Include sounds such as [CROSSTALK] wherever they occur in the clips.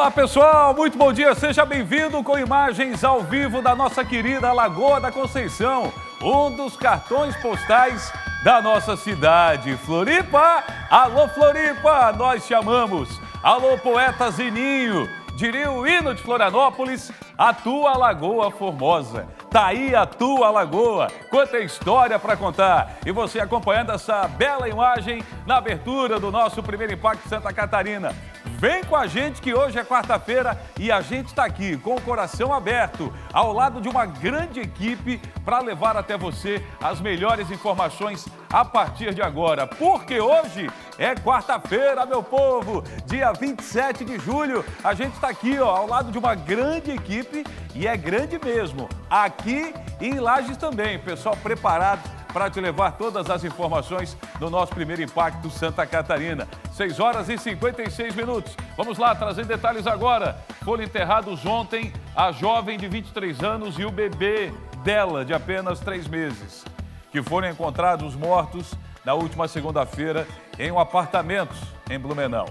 Olá pessoal, muito bom dia, seja bem-vindo com imagens ao vivo da nossa querida Lagoa da Conceição, um dos cartões postais da nossa cidade. Floripa, alô Floripa, nós chamamos. Alô poeta Zininho, diria o hino de Florianópolis, a tua Lagoa Formosa. Tá aí a tua lagoa, quanta história para contar. E você acompanhando essa bela imagem na abertura do nosso primeiro Impacto Santa Catarina. Vem com a gente que hoje é quarta-feira e a gente está aqui com o coração aberto, ao lado de uma grande equipe para levar até você as melhores informações a partir de agora. Porque hoje é quarta-feira, meu povo, dia 27 de julho. A gente está aqui ó, ao lado de uma grande equipe e é grande mesmo. Aqui e em Lages também, pessoal preparado para te levar todas as informações do nosso primeiro impacto Santa Catarina. 6 horas e 56 minutos. Vamos lá, trazer detalhes agora. Foram enterrados ontem a jovem de 23 anos e o bebê dela, de apenas 3 meses, que foram encontrados mortos na última segunda-feira em um apartamento em Blumenau.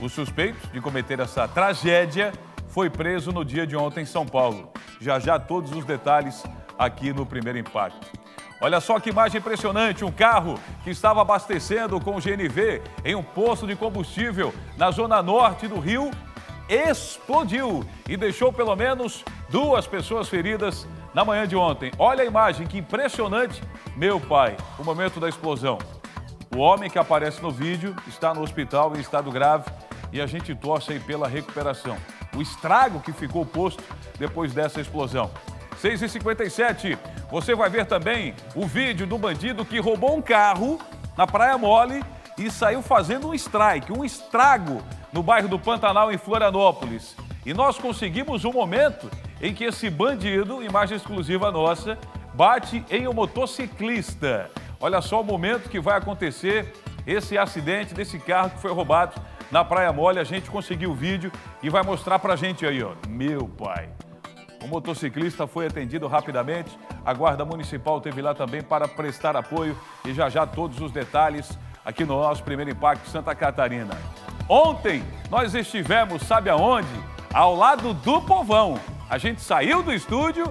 O suspeito de cometer essa tragédia foi preso no dia de ontem em São Paulo. Já já todos os detalhes aqui no primeiro impacto. Olha só que imagem impressionante, um carro que estava abastecendo com GNV em um posto de combustível na zona norte do Rio explodiu e deixou pelo menos duas pessoas feridas na manhã de ontem. Olha a imagem, que impressionante. Meu pai, o momento da explosão. O homem que aparece no vídeo está no hospital em estado grave e a gente torce aí pela recuperação. O estrago que ficou posto depois dessa explosão. 6h57, você vai ver também o vídeo do bandido que roubou um carro na Praia Mole e saiu fazendo um strike, um estrago no bairro do Pantanal, em Florianópolis. E nós conseguimos um momento em que esse bandido, imagem exclusiva nossa, bate em um motociclista. Olha só o momento que vai acontecer esse acidente desse carro que foi roubado na Praia Mole. A gente conseguiu o vídeo e vai mostrar pra gente aí, ó. Meu pai. O motociclista foi atendido rapidamente. A Guarda Municipal teve lá também para prestar apoio e já já todos os detalhes aqui no nosso primeiro impacto Santa Catarina. Ontem nós estivemos, sabe aonde? Ao lado do povão. A gente saiu do estúdio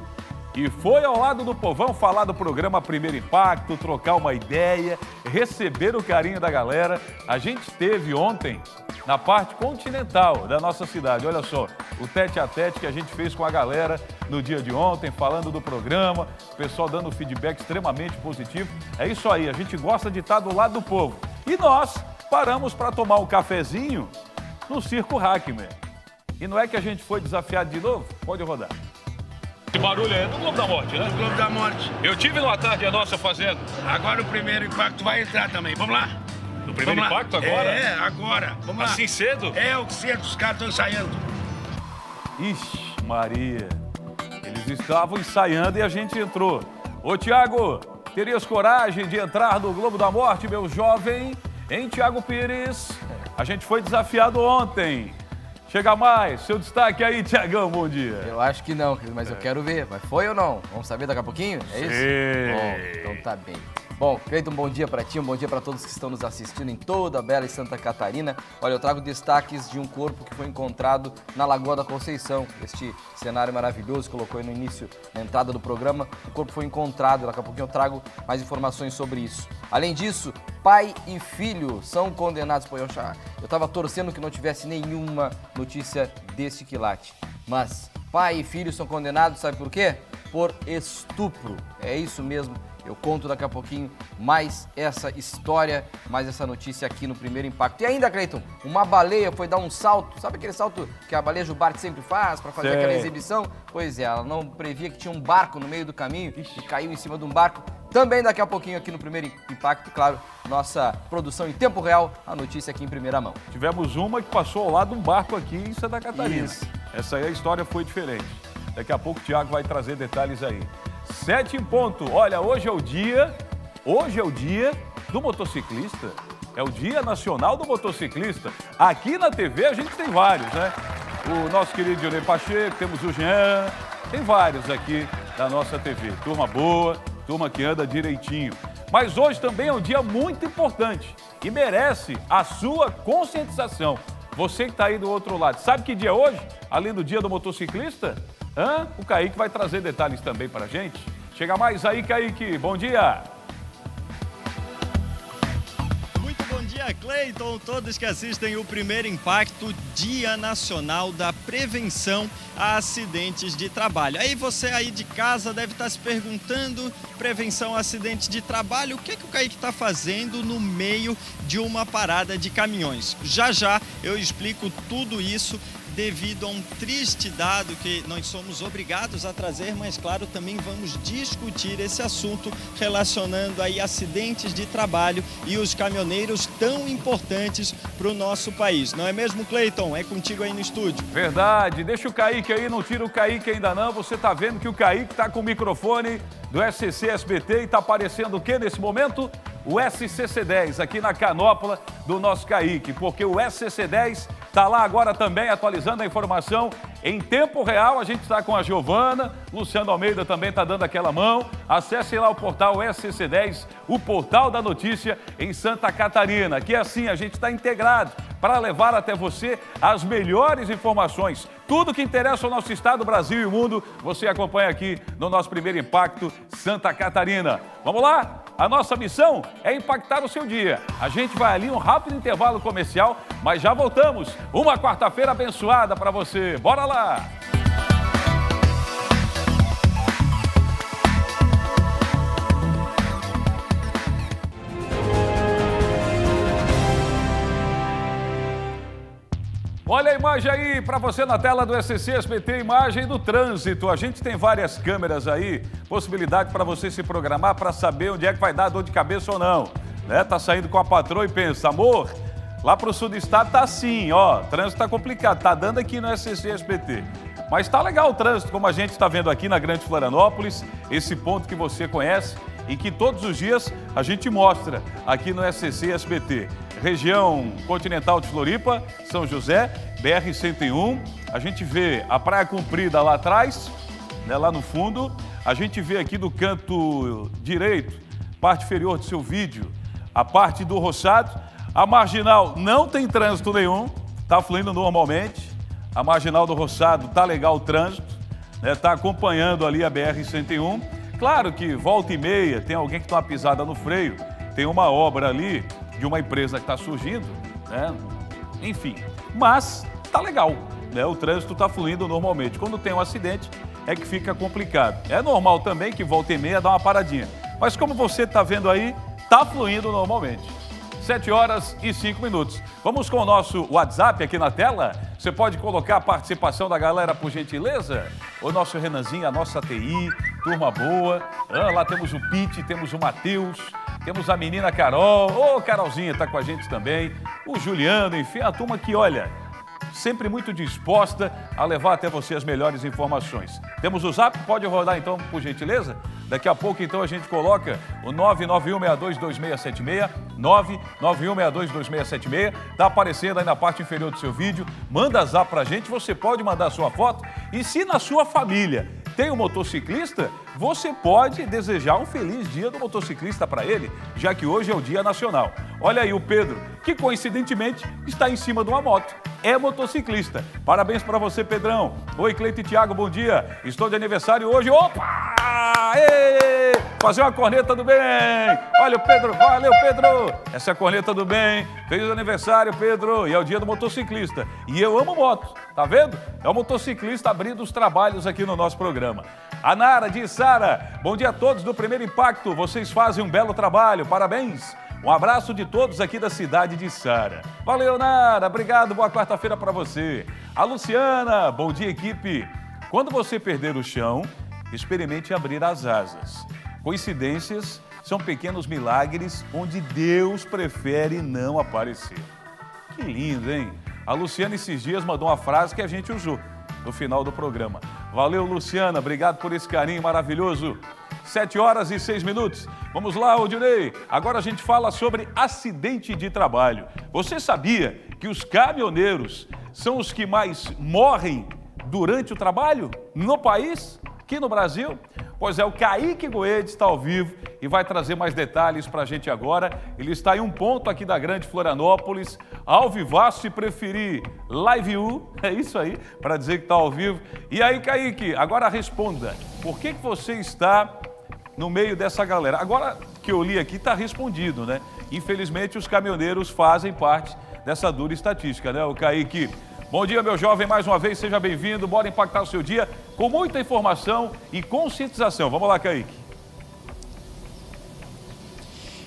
e foi ao lado do povão falar do programa Primeiro Impacto, trocar uma ideia, receber o carinho da galera. A gente teve ontem na parte continental da nossa cidade. Olha só, o tete a tete que a gente fez com a galera no dia de ontem, falando do programa, o pessoal dando feedback extremamente positivo. É isso aí, a gente gosta de estar do lado do povo. E nós paramos para tomar um cafezinho no Circo Hackmer. E não é que a gente foi desafiado de novo? Pode rodar. Esse barulho é do Globo da Morte, né? Do Globo da Morte. Eu tive no tarde a nossa fazendo. Agora o primeiro impacto vai entrar também. Vamos lá? No primeiro Vamos lá. impacto agora? É, agora. Vamos lá. Assim cedo? É, o cedo, os caras estão ensaiando. Ixi, Maria. Eles estavam ensaiando e a gente entrou. Ô, Tiago, terias coragem de entrar no Globo da Morte, meu jovem? Hein, Tiago Pires? A gente foi desafiado ontem. Chega mais, seu destaque aí, Tiagão, bom dia. Eu acho que não, mas eu quero ver. Mas foi ou não? Vamos saber daqui a pouquinho? É isso? Sei. Bom, então tá bem. Bom, Cleiton, um bom dia para ti, um bom dia para todos que estão nos assistindo em toda a bela e Santa Catarina. Olha, eu trago destaques de um corpo que foi encontrado na Lagoa da Conceição. Este cenário maravilhoso, colocou aí no início, na entrada do programa. O corpo foi encontrado, daqui a pouquinho eu trago mais informações sobre isso. Além disso, pai e filho são condenados. Pô, eu, já, eu tava torcendo que não tivesse nenhuma notícia desse quilate. Mas pai e filho são condenados, sabe por quê? Por estupro. É isso mesmo eu conto daqui a pouquinho mais essa história, mais essa notícia aqui no Primeiro Impacto. E ainda, Cleiton, uma baleia foi dar um salto, sabe aquele salto que a baleia Jubarte sempre faz para fazer Sei. aquela exibição? Pois é, ela não previa que tinha um barco no meio do caminho e caiu em cima de um barco. Também daqui a pouquinho aqui no Primeiro Impacto, claro, nossa produção em tempo real, a notícia aqui em primeira mão. Tivemos uma que passou ao lado de um barco aqui em Santa Catarina. Isso. Essa aí a história foi diferente. Daqui a pouco o Tiago vai trazer detalhes aí. Sete em ponto. Olha, hoje é o dia, hoje é o dia do motociclista. É o Dia Nacional do Motociclista. Aqui na TV a gente tem vários, né? O nosso querido Dionei Pacheco, temos o Jean, tem vários aqui da nossa TV. Turma boa, turma que anda direitinho. Mas hoje também é um dia muito importante e merece a sua conscientização. Você que está aí do outro lado, sabe que dia é hoje? Além do dia do motociclista? Hã? O Kaique vai trazer detalhes também para gente. Chega mais aí, Kaique. Bom dia. dia, Cleiton, todos que assistem o Primeiro Impacto, Dia Nacional da Prevenção a Acidentes de Trabalho. Aí você aí de casa deve estar se perguntando, prevenção a acidentes de trabalho, o que, é que o Kaique está fazendo no meio de uma parada de caminhões? Já já eu explico tudo isso devido a um triste dado que nós somos obrigados a trazer, mas claro, também vamos discutir esse assunto relacionando aí acidentes de trabalho e os caminhoneiros tão importantes para o nosso país. Não é mesmo, Cleiton? É contigo aí no estúdio. Verdade. Deixa o Kaique aí, não tira o Kaique ainda não. Você está vendo que o Kaique está com o microfone do SCC SBT e está aparecendo o que nesse momento? O SCC10 aqui na canópula do nosso Kaique, porque o SCC10 Está lá agora também atualizando a informação em tempo real. A gente está com a Giovana, Luciano Almeida também está dando aquela mão. Acesse lá o portal SCC10, o portal da notícia em Santa Catarina. Que assim a gente está integrado para levar até você as melhores informações. Tudo que interessa ao nosso estado, Brasil e mundo, você acompanha aqui no nosso primeiro impacto Santa Catarina. Vamos lá? A nossa missão é impactar o seu dia. A gente vai ali um rápido intervalo comercial, mas já voltamos. Uma quarta-feira abençoada para você. Bora lá! Olha a imagem aí para você na tela do SCC SBT, imagem do trânsito. A gente tem várias câmeras aí, possibilidade para você se programar para saber onde é que vai dar dor de cabeça ou não. Né? Tá saindo com a patroa e pensa, amor, lá para o sul do estado tá assim, ó, trânsito tá complicado, tá dando aqui no SCC SBT. Mas tá legal o trânsito, como a gente está vendo aqui na Grande Florianópolis, esse ponto que você conhece e que todos os dias a gente mostra aqui no SCC SBT região continental de Floripa, São José, BR-101. A gente vê a Praia Comprida lá atrás, né, lá no fundo. A gente vê aqui do canto direito, parte inferior do seu vídeo, a parte do roçado. A marginal não tem trânsito nenhum, está fluindo normalmente. A marginal do roçado está legal o trânsito, está né, tá acompanhando ali a BR-101. Claro que volta e meia tem alguém que está uma pisada no freio, tem uma obra ali de uma empresa que está surgindo, né? enfim. Mas tá legal, né? o trânsito está fluindo normalmente. Quando tem um acidente, é que fica complicado. É normal também que volta e meia dá uma paradinha. Mas como você está vendo aí, tá fluindo normalmente. 7 horas e 5 minutos. Vamos com o nosso WhatsApp aqui na tela. Você pode colocar a participação da galera, por gentileza? O nosso Renanzinho, a nossa TI, turma boa. Ah, lá temos o Pete, temos o Matheus, temos a menina Carol, ô oh, Carolzinha está com a gente também, o Juliano, enfim, a turma que, olha, sempre muito disposta a levar até você as melhores informações. Temos o zap, pode rodar então, por gentileza? Daqui a pouco então a gente coloca o 991622676, 991622676, está aparecendo aí na parte inferior do seu vídeo, manda zap para a gente, você pode mandar sua foto e se na sua família tem um motociclista, você pode desejar um feliz dia do motociclista para ele, já que hoje é o Dia Nacional. Olha aí o Pedro, que coincidentemente está em cima de uma moto. É motociclista. Parabéns para você, Pedrão. Oi, Cleito e Thiago, bom dia. Estou de aniversário hoje. Opa! Fazer uma corneta do bem. Olha o Pedro, valeu, Pedro. Essa é a corneta do bem. Feliz aniversário, Pedro. E é o dia do motociclista. E eu amo moto, tá vendo? É o motociclista abrindo os trabalhos aqui no nosso programa. A Nara diz, Sara, bom dia a todos do Primeiro Impacto. Vocês fazem um belo trabalho. Parabéns. Um abraço de todos aqui da cidade de Sara. Valeu, Nara. Obrigado. Boa quarta-feira para você. A Luciana, bom dia, equipe. Quando você perder o chão, experimente abrir as asas. Coincidências são pequenos milagres onde Deus prefere não aparecer. Que lindo, hein? A Luciana esses dias mandou uma frase que a gente usou no final do programa. Valeu, Luciana. Obrigado por esse carinho maravilhoso. Sete horas e seis minutos. Vamos lá, Odinei. Agora a gente fala sobre acidente de trabalho. Você sabia que os caminhoneiros são os que mais morrem durante o trabalho no país, aqui no Brasil? Pois é, o Kaique Goedes está ao vivo e vai trazer mais detalhes para a gente agora. Ele está em um ponto aqui da Grande Florianópolis, ao vivaço, se preferir live view, [LAUGHS] é isso aí, para dizer que está ao vivo. E aí, Kaique, agora responda, por que, que você está no meio dessa galera? Agora que eu li aqui, está respondido, né? Infelizmente, os caminhoneiros fazem parte dessa dura estatística, né, o Kaique? Bom dia, meu jovem, mais uma vez, seja bem-vindo. Bora impactar o seu dia com muita informação e conscientização. Vamos lá, Kaique.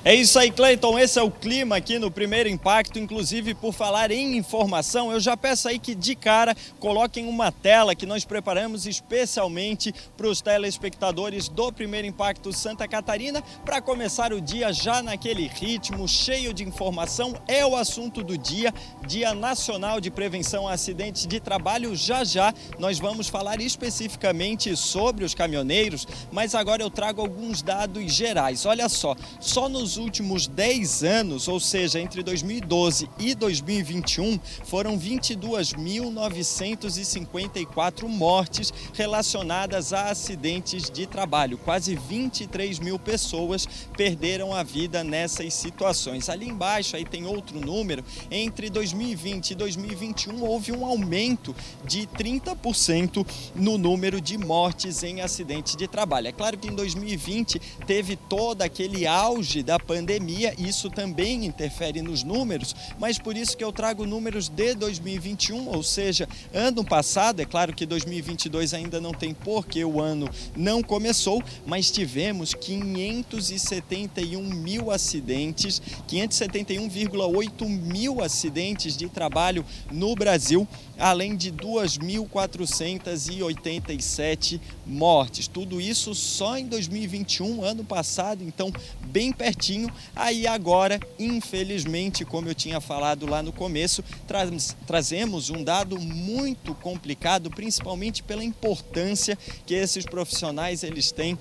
É isso aí, Cleiton. Esse é o clima aqui no primeiro impacto. Inclusive, por falar em informação, eu já peço aí que de cara coloquem uma tela que nós preparamos especialmente para os telespectadores do primeiro impacto Santa Catarina para começar o dia já naquele ritmo cheio de informação. É o assunto do dia, Dia Nacional de Prevenção a Acidentes de Trabalho. Já já nós vamos falar especificamente sobre os caminhoneiros, mas agora eu trago alguns dados gerais. Olha só, só nos últimos 10 anos, ou seja, entre 2012 e 2021, foram 22.954 mortes relacionadas a acidentes de trabalho. Quase 23 mil pessoas perderam a vida nessas situações. Ali embaixo aí tem outro número. Entre 2020 e 2021 houve um aumento de 30% no número de mortes em acidentes de trabalho. É claro que em 2020 teve todo aquele auge da pandemia, isso também interfere nos números, mas por isso que eu trago números de 2021, ou seja, ano passado, é claro que 2022 ainda não tem porque o ano não começou, mas tivemos 571 mil acidentes, 571,8 mil acidentes de trabalho no Brasil, além de 2.487 mortes. Tudo isso só em 2021, ano passado, então bem pertinho Aí agora, infelizmente, como eu tinha falado lá no começo, tra trazemos um dado muito complicado, principalmente pela importância que esses profissionais eles têm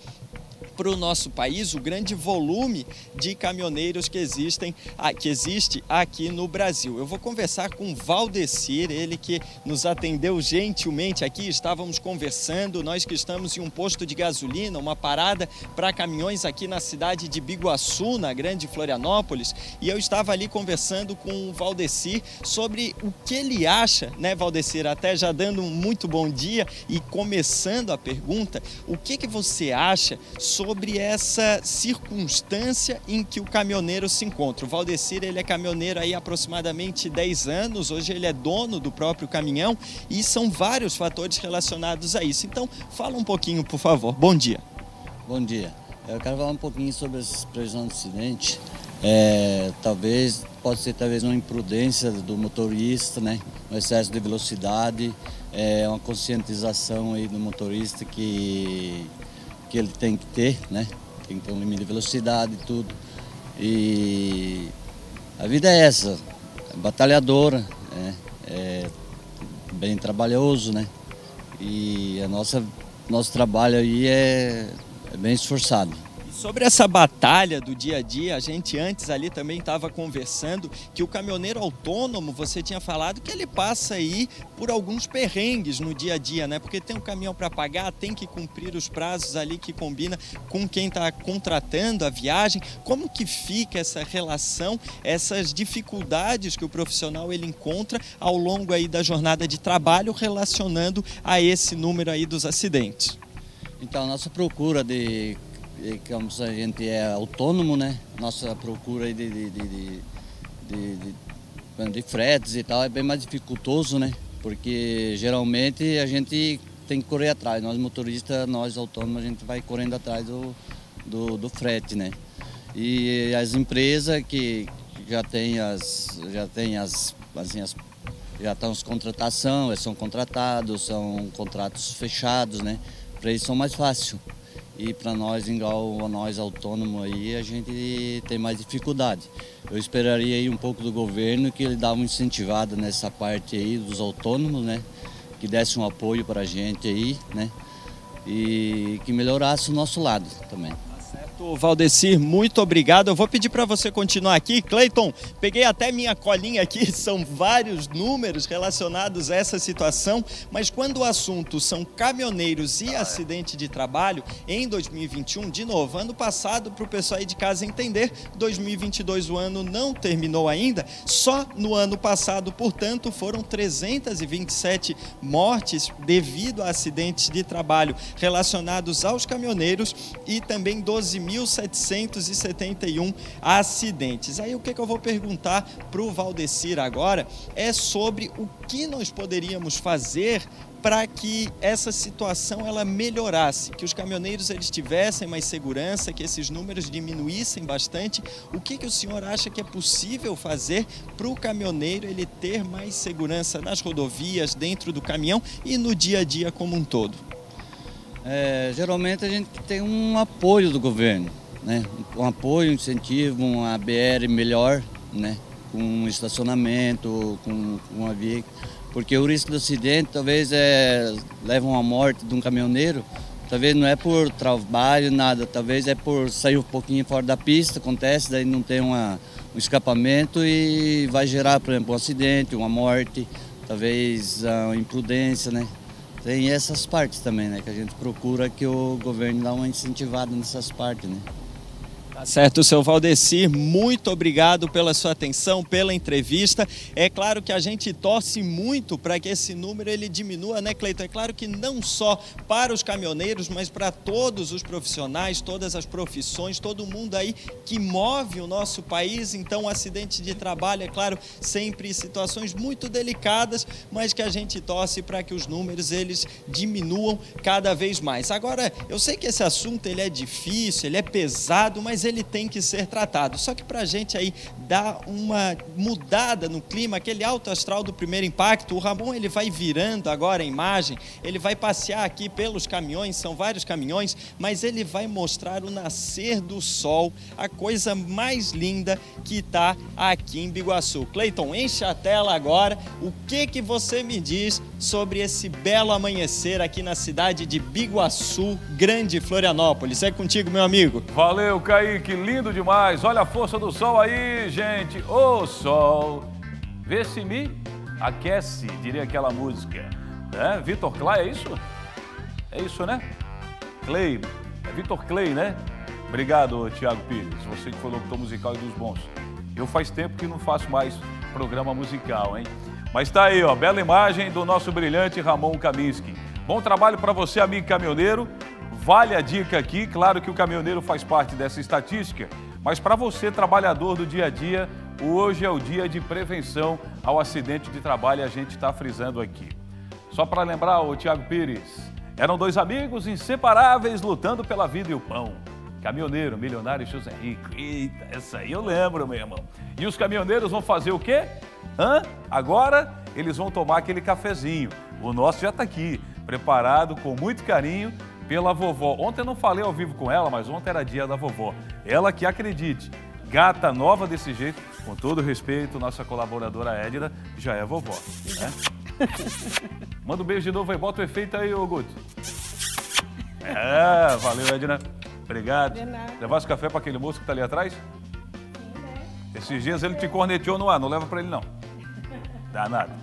para o nosso país o grande volume de caminhoneiros que existem que existe aqui no Brasil. Eu vou conversar com Valdecir, ele que nos atendeu gentilmente aqui. Estávamos conversando, nós que estamos em um posto de gasolina, uma parada para caminhões aqui na cidade de Biguaçu, na Grande Florianópolis, e eu estava ali conversando com o Valdecir sobre o que ele acha, né, Valdecir? Até já dando um muito bom dia e começando a pergunta, o que que você acha sobre sobre essa circunstância em que o caminhoneiro se encontra. O Valdecir ele é caminhoneiro aí há aproximadamente 10 anos, hoje ele é dono do próprio caminhão e são vários fatores relacionados a isso. Então, fala um pouquinho, por favor. Bom dia. Bom dia. Eu quero falar um pouquinho sobre essa previsão de acidente. É, talvez, pode ser talvez uma imprudência do motorista, né? Um excesso de velocidade, é, uma conscientização aí do motorista que que ele tem que ter, né? Tem que ter um limite de velocidade e tudo. E a vida é essa, é batalhadora, é, é bem trabalhoso, né? E a nossa nosso trabalho aí é, é bem esforçado. Sobre essa batalha do dia a dia, a gente antes ali também estava conversando que o caminhoneiro autônomo, você tinha falado que ele passa aí por alguns perrengues no dia a dia, né? Porque tem um caminhão para pagar, tem que cumprir os prazos ali que combina com quem está contratando a viagem. Como que fica essa relação, essas dificuldades que o profissional ele encontra ao longo aí da jornada de trabalho relacionando a esse número aí dos acidentes? Então, nossa procura de como a gente é autônomo, né? Nossa procura de, de, de, de, de fretes e tal é bem mais dificultoso, né? Porque geralmente a gente tem que correr atrás. Nós motoristas, nós autônomos, a gente vai correndo atrás do, do, do frete, né? E as empresas que já tem as, já tem as, assim, as já estão as contratação, são contratados, são contratos fechados, né? Para eles são mais fácil. E para nós, igual nós autônomos aí, a gente tem mais dificuldade. Eu esperaria aí um pouco do governo que ele dá uma incentivada nessa parte aí dos autônomos, né? Que desse um apoio para a gente aí, né? E que melhorasse o nosso lado também. Certo. Valdecir, muito obrigado. Eu vou pedir para você continuar aqui. Cleiton, peguei até minha colinha aqui, [LAUGHS] são vários números relacionados a essa situação, mas quando o assunto são caminhoneiros e acidente de trabalho, em 2021, de novo, ano passado, para o pessoal aí de casa entender, 2022 o ano não terminou ainda, só no ano passado, portanto, foram 327 mortes devido a acidentes de trabalho relacionados aos caminhoneiros e também 12.771 acidentes. Aí o que, que eu vou perguntar para o Valdecir agora é sobre o que nós poderíamos fazer para que essa situação ela melhorasse, que os caminhoneiros eles tivessem mais segurança, que esses números diminuíssem bastante. O que, que o senhor acha que é possível fazer para o caminhoneiro ele ter mais segurança nas rodovias, dentro do caminhão e no dia a dia como um todo? É, geralmente a gente tem um apoio do governo, né? Um apoio, um incentivo, uma BR melhor, né? Com um estacionamento, com uma via porque o risco do acidente talvez é, leva uma morte de um caminhoneiro, talvez não é por trabalho, nada, talvez é por sair um pouquinho fora da pista, acontece, daí não tem uma, um escapamento e vai gerar, por exemplo, um acidente, uma morte, talvez uma imprudência, né? Tem essas partes também, né? Que a gente procura que o governo dá uma incentivada nessas partes, né? Tá certo, seu Valdecir, muito obrigado pela sua atenção, pela entrevista. É claro que a gente torce muito para que esse número ele diminua, né, Cleiton? É claro que não só para os caminhoneiros, mas para todos os profissionais, todas as profissões, todo mundo aí que move o nosso país. Então, acidente de trabalho, é claro, sempre situações muito delicadas, mas que a gente torce para que os números eles diminuam cada vez mais. Agora, eu sei que esse assunto ele é difícil, ele é pesado, mas ele tem que ser tratado. Só que para a gente aí dar uma mudada no clima, aquele alto astral do primeiro impacto, o Ramon ele vai virando agora a imagem, ele vai passear aqui pelos caminhões, são vários caminhões, mas ele vai mostrar o nascer do sol, a coisa mais linda que está aqui em Biguaçu. Cleiton, enche a tela agora. O que que você me diz sobre esse belo amanhecer aqui na cidade de Biguaçu, Grande Florianópolis? É contigo, meu amigo. Valeu, Caí que lindo demais. Olha a força do sol aí, gente. Ô sol, vê se me aquece, diria aquela música. É, Vitor Clay, é isso? É isso, né? Clay, é Vitor Clay, né? Obrigado, Tiago Pires, você que foi locutor musical e dos bons. Eu faz tempo que não faço mais programa musical, hein? Mas tá aí, ó, bela imagem do nosso brilhante Ramon Kaminski. Bom trabalho para você, amigo caminhoneiro. Vale a dica aqui, claro que o caminhoneiro faz parte dessa estatística, mas para você, trabalhador do dia a dia, hoje é o dia de prevenção ao acidente de trabalho e a gente está frisando aqui. Só para lembrar, o Tiago Pires, eram dois amigos inseparáveis lutando pela vida e o pão. Caminhoneiro, milionário José Henrique. Eita, essa aí eu lembro, meu irmão. E os caminhoneiros vão fazer o quê? Hã? Agora eles vão tomar aquele cafezinho. O nosso já está aqui, preparado com muito carinho pela vovó. Ontem eu não falei ao vivo com ela, mas ontem era dia da vovó. Ela que acredite, gata nova desse jeito, com todo respeito, nossa colaboradora Edna já é vovó. Né? [LAUGHS] Manda um beijo de novo aí, bota o efeito aí, ô Guto. É, valeu, Edna. Obrigado. De nada. Levasse café para aquele moço que tá ali atrás? Sim, né? Esses dias ele te corneteou no ar, não leva para ele não. Dá nada.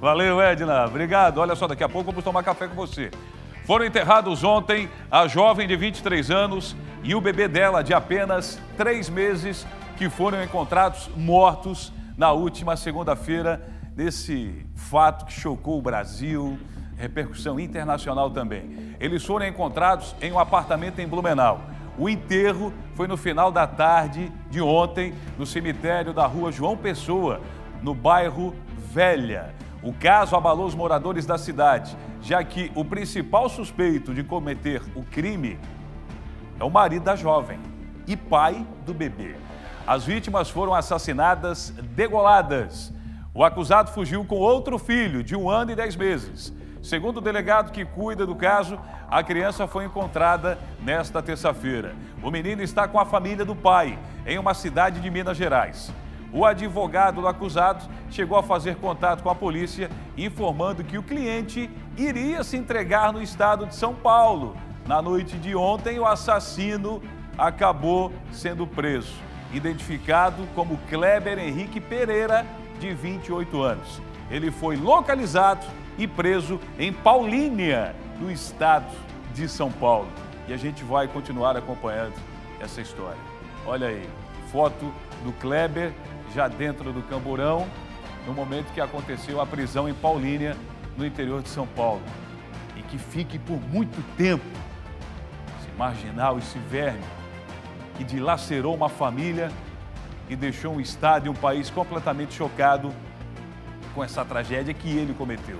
Valeu, Edna. Obrigado. Olha só, daqui a pouco vamos tomar café com você. Foram enterrados ontem a jovem de 23 anos e o bebê dela de apenas três meses, que foram encontrados mortos na última segunda-feira, nesse fato que chocou o Brasil, repercussão internacional também. Eles foram encontrados em um apartamento em Blumenau. O enterro foi no final da tarde de ontem, no cemitério da rua João Pessoa, no bairro Velha. O caso abalou os moradores da cidade, já que o principal suspeito de cometer o crime é o marido da jovem e pai do bebê. As vítimas foram assassinadas degoladas. O acusado fugiu com outro filho de um ano e dez meses. Segundo o delegado que cuida do caso, a criança foi encontrada nesta terça-feira. O menino está com a família do pai, em uma cidade de Minas Gerais. O advogado do acusado chegou a fazer contato com a polícia, informando que o cliente iria se entregar no estado de São Paulo. Na noite de ontem, o assassino acabou sendo preso, identificado como Kleber Henrique Pereira, de 28 anos. Ele foi localizado e preso em Paulínia, no estado de São Paulo. E a gente vai continuar acompanhando essa história. Olha aí, foto do Kleber já dentro do camburão, no momento que aconteceu a prisão em Paulínia, no interior de São Paulo. E que fique por muito tempo esse marginal, esse verme, que dilacerou uma família e deixou um estado e um país completamente chocado com essa tragédia que ele cometeu.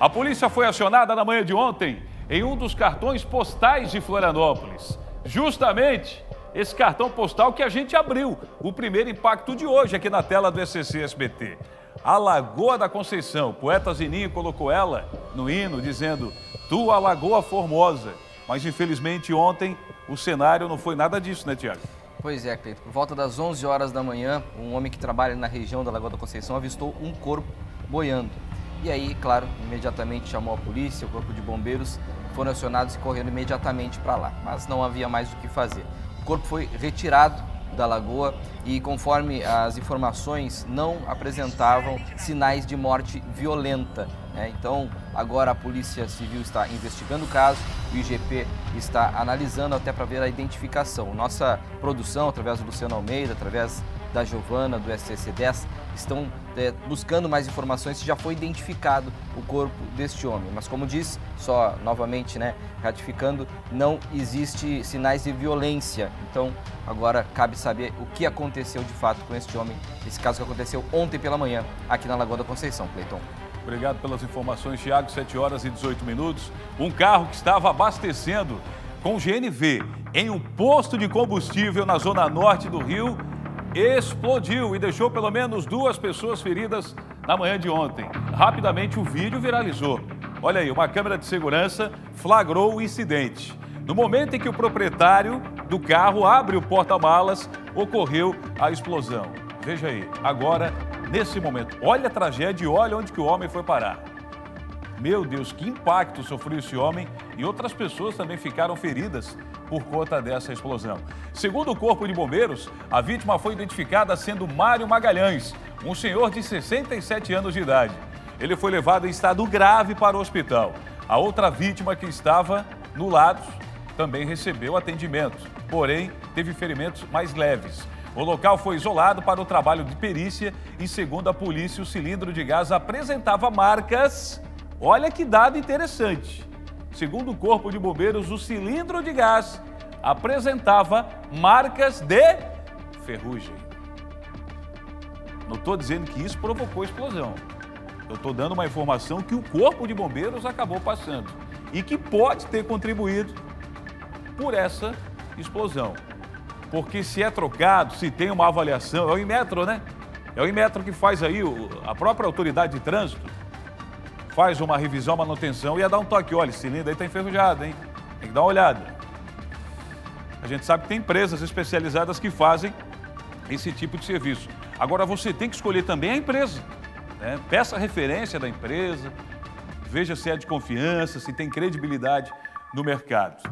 A polícia foi acionada na manhã de ontem em um dos cartões postais de Florianópolis. Justamente esse cartão postal que a gente abriu, o primeiro impacto de hoje aqui na tela do SCC SBT. A Lagoa da Conceição, o poeta Zininho colocou ela no hino dizendo: Tua Lagoa Formosa. Mas infelizmente ontem o cenário não foi nada disso, né, Tiago? Pois é, Cleito. Por volta das 11 horas da manhã, um homem que trabalha na região da Lagoa da Conceição avistou um corpo boiando. E aí, claro, imediatamente chamou a polícia, o corpo de bombeiros foram acionados e correram imediatamente para lá. Mas não havia mais o que fazer. O corpo foi retirado da lagoa e, conforme as informações, não apresentavam sinais de morte violenta. Né? Então, agora a Polícia Civil está investigando o caso, o IGP está analisando até para ver a identificação. Nossa produção, através do Luciano Almeida, através da Giovana, do SCC-10, estão é, buscando mais informações se já foi identificado o corpo deste homem. Mas como disse, só novamente, né, ratificando, não existe sinais de violência. Então, agora cabe saber o que aconteceu de fato com este homem, esse caso que aconteceu ontem pela manhã aqui na Lagoa da Conceição, Cleiton. Obrigado pelas informações, Tiago. 7 horas e 18 minutos. Um carro que estava abastecendo com GNV em um posto de combustível na zona norte do Rio explodiu e deixou pelo menos duas pessoas feridas na manhã de ontem. Rapidamente o vídeo viralizou. Olha aí, uma câmera de segurança flagrou o incidente. No momento em que o proprietário do carro abre o porta-malas, ocorreu a explosão. Veja aí, agora, nesse momento, olha a tragédia e olha onde que o homem foi parar. Meu Deus, que impacto sofreu esse homem e outras pessoas também ficaram feridas por conta dessa explosão. Segundo o Corpo de Bombeiros, a vítima foi identificada sendo Mário Magalhães, um senhor de 67 anos de idade. Ele foi levado em estado grave para o hospital. A outra vítima que estava no lado também recebeu atendimento, porém teve ferimentos mais leves. O local foi isolado para o trabalho de perícia e, segundo a polícia, o cilindro de gás apresentava marcas. Olha que dado interessante. Segundo o Corpo de Bombeiros, o cilindro de gás apresentava marcas de ferrugem. Não estou dizendo que isso provocou explosão. Eu estou dando uma informação que o Corpo de Bombeiros acabou passando e que pode ter contribuído por essa explosão. Porque se é trocado, se tem uma avaliação, é o Inmetro, né? É o Inmetro que faz aí, a própria autoridade de trânsito faz uma revisão, manutenção e ia dar um toque. Olha, esse cilindro aí está enferrujado, hein? Tem que dar uma olhada. A gente sabe que tem empresas especializadas que fazem esse tipo de serviço. Agora você tem que escolher também a empresa. Né? Peça a referência da empresa, veja se é de confiança, se tem credibilidade no mercado.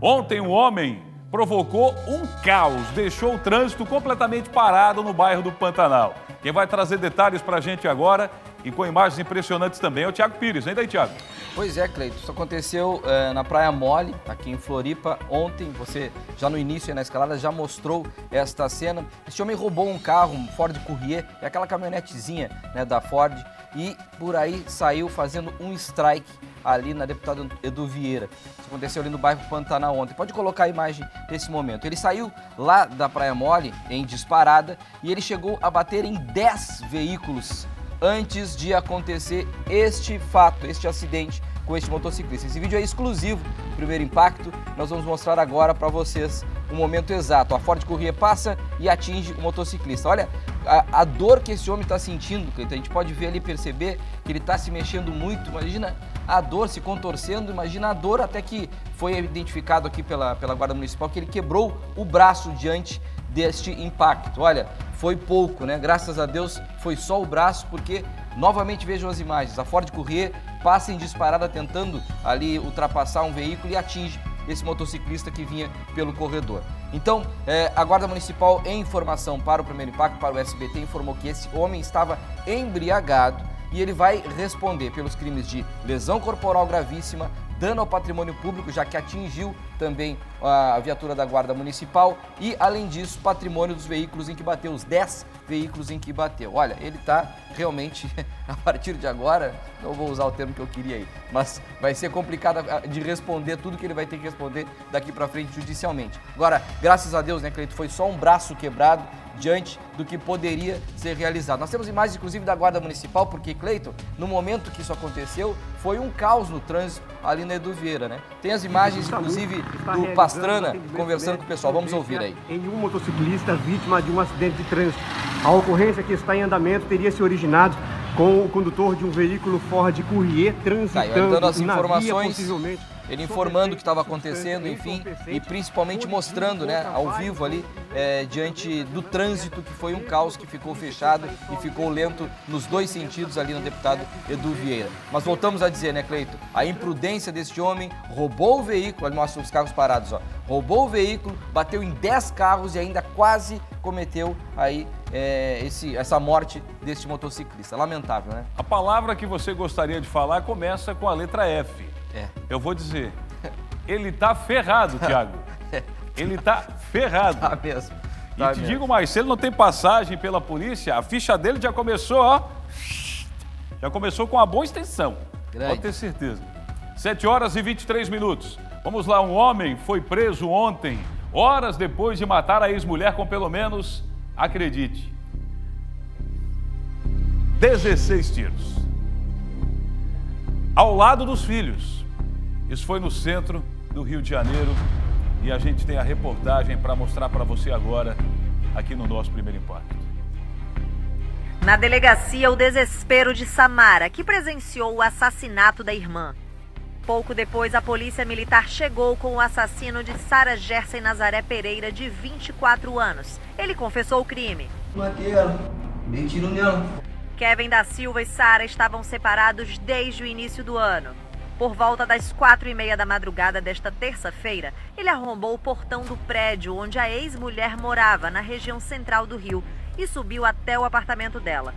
Ontem um homem provocou um caos, deixou o trânsito completamente parado no bairro do Pantanal. Quem vai trazer detalhes para a gente agora e com imagens impressionantes também é o Tiago Pires. Ainda aí, Tiago? Pois é, Cleito. Isso aconteceu uh, na Praia Mole, aqui em Floripa, ontem. Você, já no início na escalada, já mostrou esta cena. Este homem roubou um carro, um Ford Courier, é aquela caminhonetezinha né, da Ford, e por aí saiu fazendo um strike ali na deputada Edu Vieira. Aconteceu ali no bairro Pantanal ontem. Pode colocar a imagem desse momento. Ele saiu lá da Praia Mole, em disparada, e ele chegou a bater em 10 veículos antes de acontecer este fato, este acidente com este motociclista. Esse vídeo é exclusivo do Primeiro Impacto. Nós vamos mostrar agora para vocês o momento exato. A Ford Courier passa e atinge o motociclista. Olha a, a dor que esse homem está sentindo. A gente pode ver ali, perceber que ele está se mexendo muito. Imagina a dor se contorcendo, imagina a dor até que foi identificado aqui pela, pela Guarda Municipal que ele quebrou o braço diante deste impacto. Olha, foi pouco, né? Graças a Deus foi só o braço, porque novamente vejam as imagens. A Ford Courier passa em disparada tentando ali ultrapassar um veículo e atinge esse motociclista que vinha pelo corredor. Então, é, a Guarda Municipal, em informação para o primeiro impacto, para o SBT, informou que esse homem estava embriagado e ele vai responder pelos crimes de lesão corporal gravíssima, dano ao patrimônio público, já que atingiu também a viatura da Guarda Municipal e, além disso, patrimônio dos veículos em que bateu, os 10 veículos em que bateu. Olha, ele está realmente, [LAUGHS] a partir de agora, não vou usar o termo que eu queria aí, mas vai ser complicado de responder tudo que ele vai ter que responder daqui para frente judicialmente. Agora, graças a Deus, né, Cleito, foi só um braço quebrado, diante do que poderia ser realizado. Nós temos imagens, inclusive, da Guarda Municipal, porque, Cleiton, no momento que isso aconteceu, foi um caos no trânsito ali na Edu Vieira, né? Tem as imagens, inclusive, do Pastrana conversando com o pessoal. Vamos ouvir aí. Em um motociclista vítima de um acidente de trânsito. A ocorrência que está em andamento teria se originado com o condutor de um veículo Ford Courier transitando tá, dando as informações. Via, possivelmente ele informando o que estava acontecendo, enfim, e principalmente mostrando, né, ao vivo ali, é, diante do trânsito, que foi um caos que ficou fechado e ficou lento nos dois sentidos ali no deputado Edu Vieira. Mas voltamos a dizer, né, Cleito, a imprudência deste homem, roubou o veículo, ali mostra os carros parados, ó, roubou o veículo, bateu em 10 carros e ainda quase cometeu aí é, esse, essa morte deste motociclista. Lamentável, né? A palavra que você gostaria de falar começa com a letra F. É. Eu vou dizer, ele tá ferrado, Thiago. [LAUGHS] Ele tá ferrado. Tá mesmo. e tá te mesmo. digo mais, se ele não tem passagem pela polícia, a ficha dele já começou, ó. Já começou com uma boa extensão. Grande. Pode ter certeza. 7 horas e 23 minutos. Vamos lá, um homem foi preso ontem, horas depois de matar a ex-mulher com pelo menos, acredite, 16 tiros. Ao lado dos filhos. Isso foi no centro do Rio de Janeiro e a gente tem a reportagem para mostrar para você agora aqui no nosso primeiro impacto. Na delegacia, o desespero de Samara, que presenciou o assassinato da irmã. Pouco depois, a polícia militar chegou com o assassino de Sara Gersen Nazaré Pereira, de 24 anos. Ele confessou o crime. Matei ela, dei tiro nela. Kevin da Silva e Sara estavam separados desde o início do ano. Por volta das quatro e meia da madrugada desta terça-feira, ele arrombou o portão do prédio onde a ex-mulher morava, na região central do Rio, e subiu até o apartamento dela.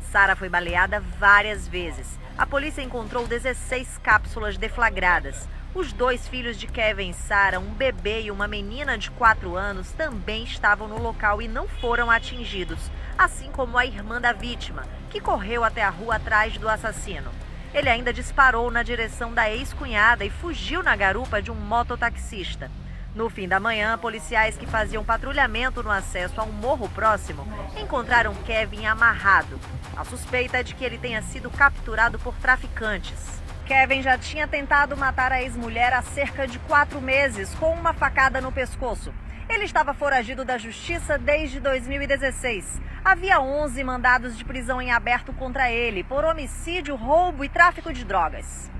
Sara foi baleada várias vezes. A polícia encontrou 16 cápsulas deflagradas. Os dois filhos de Kevin e Sara, um bebê e uma menina de 4 anos, também estavam no local e não foram atingidos, assim como a irmã da vítima, que correu até a rua atrás do assassino. Ele ainda disparou na direção da ex-cunhada e fugiu na garupa de um mototaxista. No fim da manhã, policiais que faziam patrulhamento no acesso a um morro próximo encontraram Kevin amarrado. A suspeita é de que ele tenha sido capturado por traficantes. Kevin já tinha tentado matar a ex-mulher há cerca de quatro meses com uma facada no pescoço. Ele estava foragido da justiça desde 2016. Havia 11 mandados de prisão em aberto contra ele por homicídio, roubo e tráfico de drogas.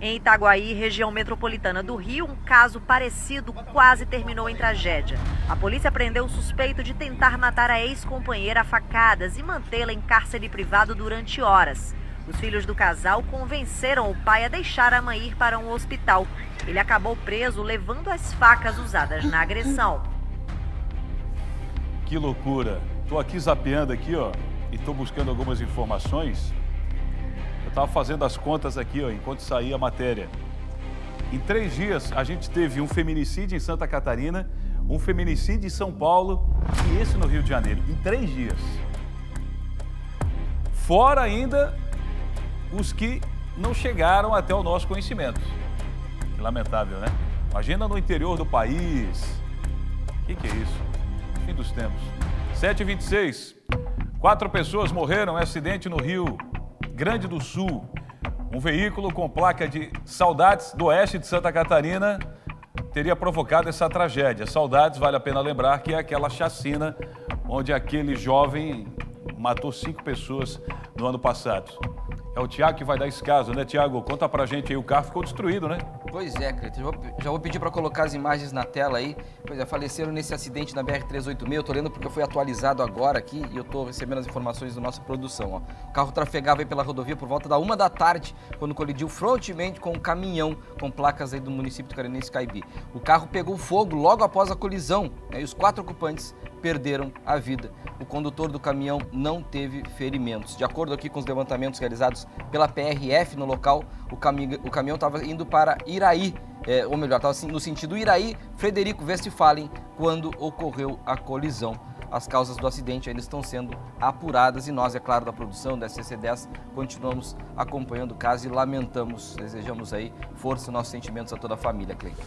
Em Itaguaí, região metropolitana do Rio, um caso parecido quase terminou em tragédia. A polícia prendeu o suspeito de tentar matar a ex-companheira a facadas e mantê-la em cárcere privado durante horas. Os filhos do casal convenceram o pai a deixar a mãe ir para um hospital. Ele acabou preso levando as facas usadas na agressão. Que loucura! Tô aqui zapeando aqui, ó, e tô buscando algumas informações. Eu tava fazendo as contas aqui, ó, enquanto saía a matéria. Em três dias, a gente teve um feminicídio em Santa Catarina, um feminicídio em São Paulo e esse no Rio de Janeiro. Em três dias. Fora ainda os que não chegaram até o nosso conhecimento. Que lamentável, né? Imagina no interior do país. O que, que é isso? Fim dos tempos. 7h26. Quatro pessoas morreram em acidente no Rio Grande do Sul. Um veículo com placa de Saudades do Oeste de Santa Catarina teria provocado essa tragédia. Saudades, vale a pena lembrar que é aquela chacina onde aquele jovem matou cinco pessoas no ano passado. É o Tiago que vai dar esse caso, né, Tiago? Conta pra gente aí, o carro ficou destruído, né? Pois é, Cleiton. Já vou, pedir para colocar as imagens na tela aí. Pois é, faleceram nesse acidente na BR-386. Eu tô lendo porque foi atualizado agora aqui e eu tô recebendo as informações da nossa produção. Ó. O carro trafegava aí pela rodovia por volta da uma da tarde, quando colidiu frontalmente com um caminhão com placas aí do município do Carinense Caibi. O carro pegou fogo logo após a colisão né, e os quatro ocupantes perderam a vida. O condutor do caminhão não teve ferimentos. De acordo aqui com os levantamentos realizados pela PRF no local, o, cami o caminhão estava indo para Iraí, é, ou melhor, estava no sentido Iraí, Frederico Westphalen, quando ocorreu a colisão. As causas do acidente ainda estão sendo apuradas e nós, é claro, da produção da SCC-10, continuamos acompanhando o caso e lamentamos, desejamos aí força e nossos sentimentos a toda a família, Cleiton.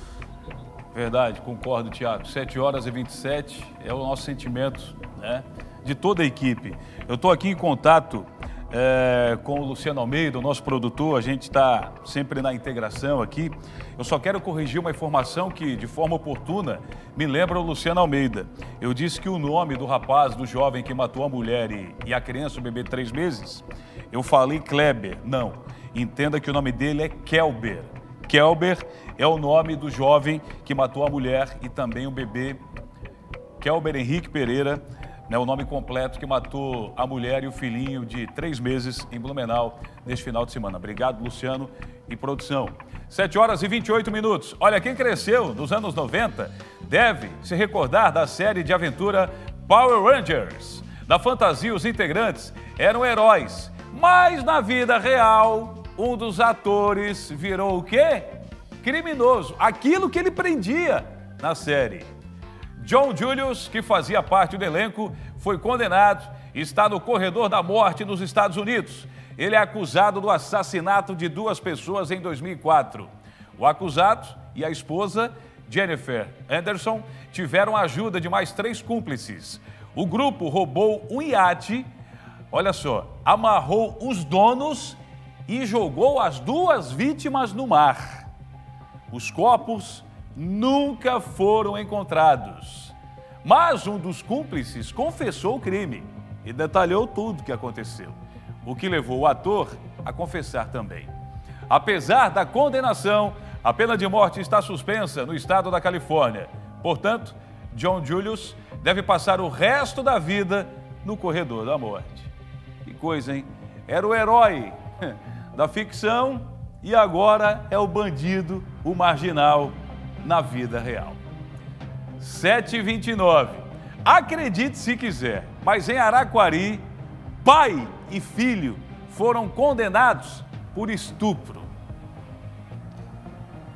Verdade, concordo, Tiago. 7 horas e 27 é o nosso sentimento né, de toda a equipe. Eu estou aqui em contato é, com o Luciano Almeida, o nosso produtor, a gente está sempre na integração aqui. Eu só quero corrigir uma informação que, de forma oportuna, me lembra o Luciano Almeida. Eu disse que o nome do rapaz, do jovem que matou a mulher e, e a criança, o bebê três meses, eu falei Kleber. Não. Entenda que o nome dele é Kelber. Kelber é o nome do jovem que matou a mulher e também o bebê Kelber Henrique Pereira, né, o nome completo que matou a mulher e o filhinho de três meses em Blumenau neste final de semana. Obrigado, Luciano e produção. 7 horas e 28 minutos. Olha, quem cresceu nos anos 90 deve se recordar da série de aventura Power Rangers. Na fantasia, os integrantes eram heróis, mas na vida real um dos atores virou o quê? Criminoso. Aquilo que ele prendia na série. John Julius, que fazia parte do elenco, foi condenado e está no corredor da morte nos Estados Unidos. Ele é acusado do assassinato de duas pessoas em 2004. O acusado e a esposa, Jennifer Anderson, tiveram a ajuda de mais três cúmplices. O grupo roubou um iate, olha só, amarrou os donos e jogou as duas vítimas no mar. Os corpos nunca foram encontrados. Mas um dos cúmplices confessou o crime e detalhou tudo o que aconteceu, o que levou o ator a confessar também. Apesar da condenação, a pena de morte está suspensa no estado da Califórnia. Portanto, John Julius deve passar o resto da vida no corredor da morte. Que coisa, hein? Era o herói [LAUGHS] da ficção e agora é o bandido, o marginal na vida real. 729. Acredite se quiser, mas em Araquari, pai e filho foram condenados por estupro.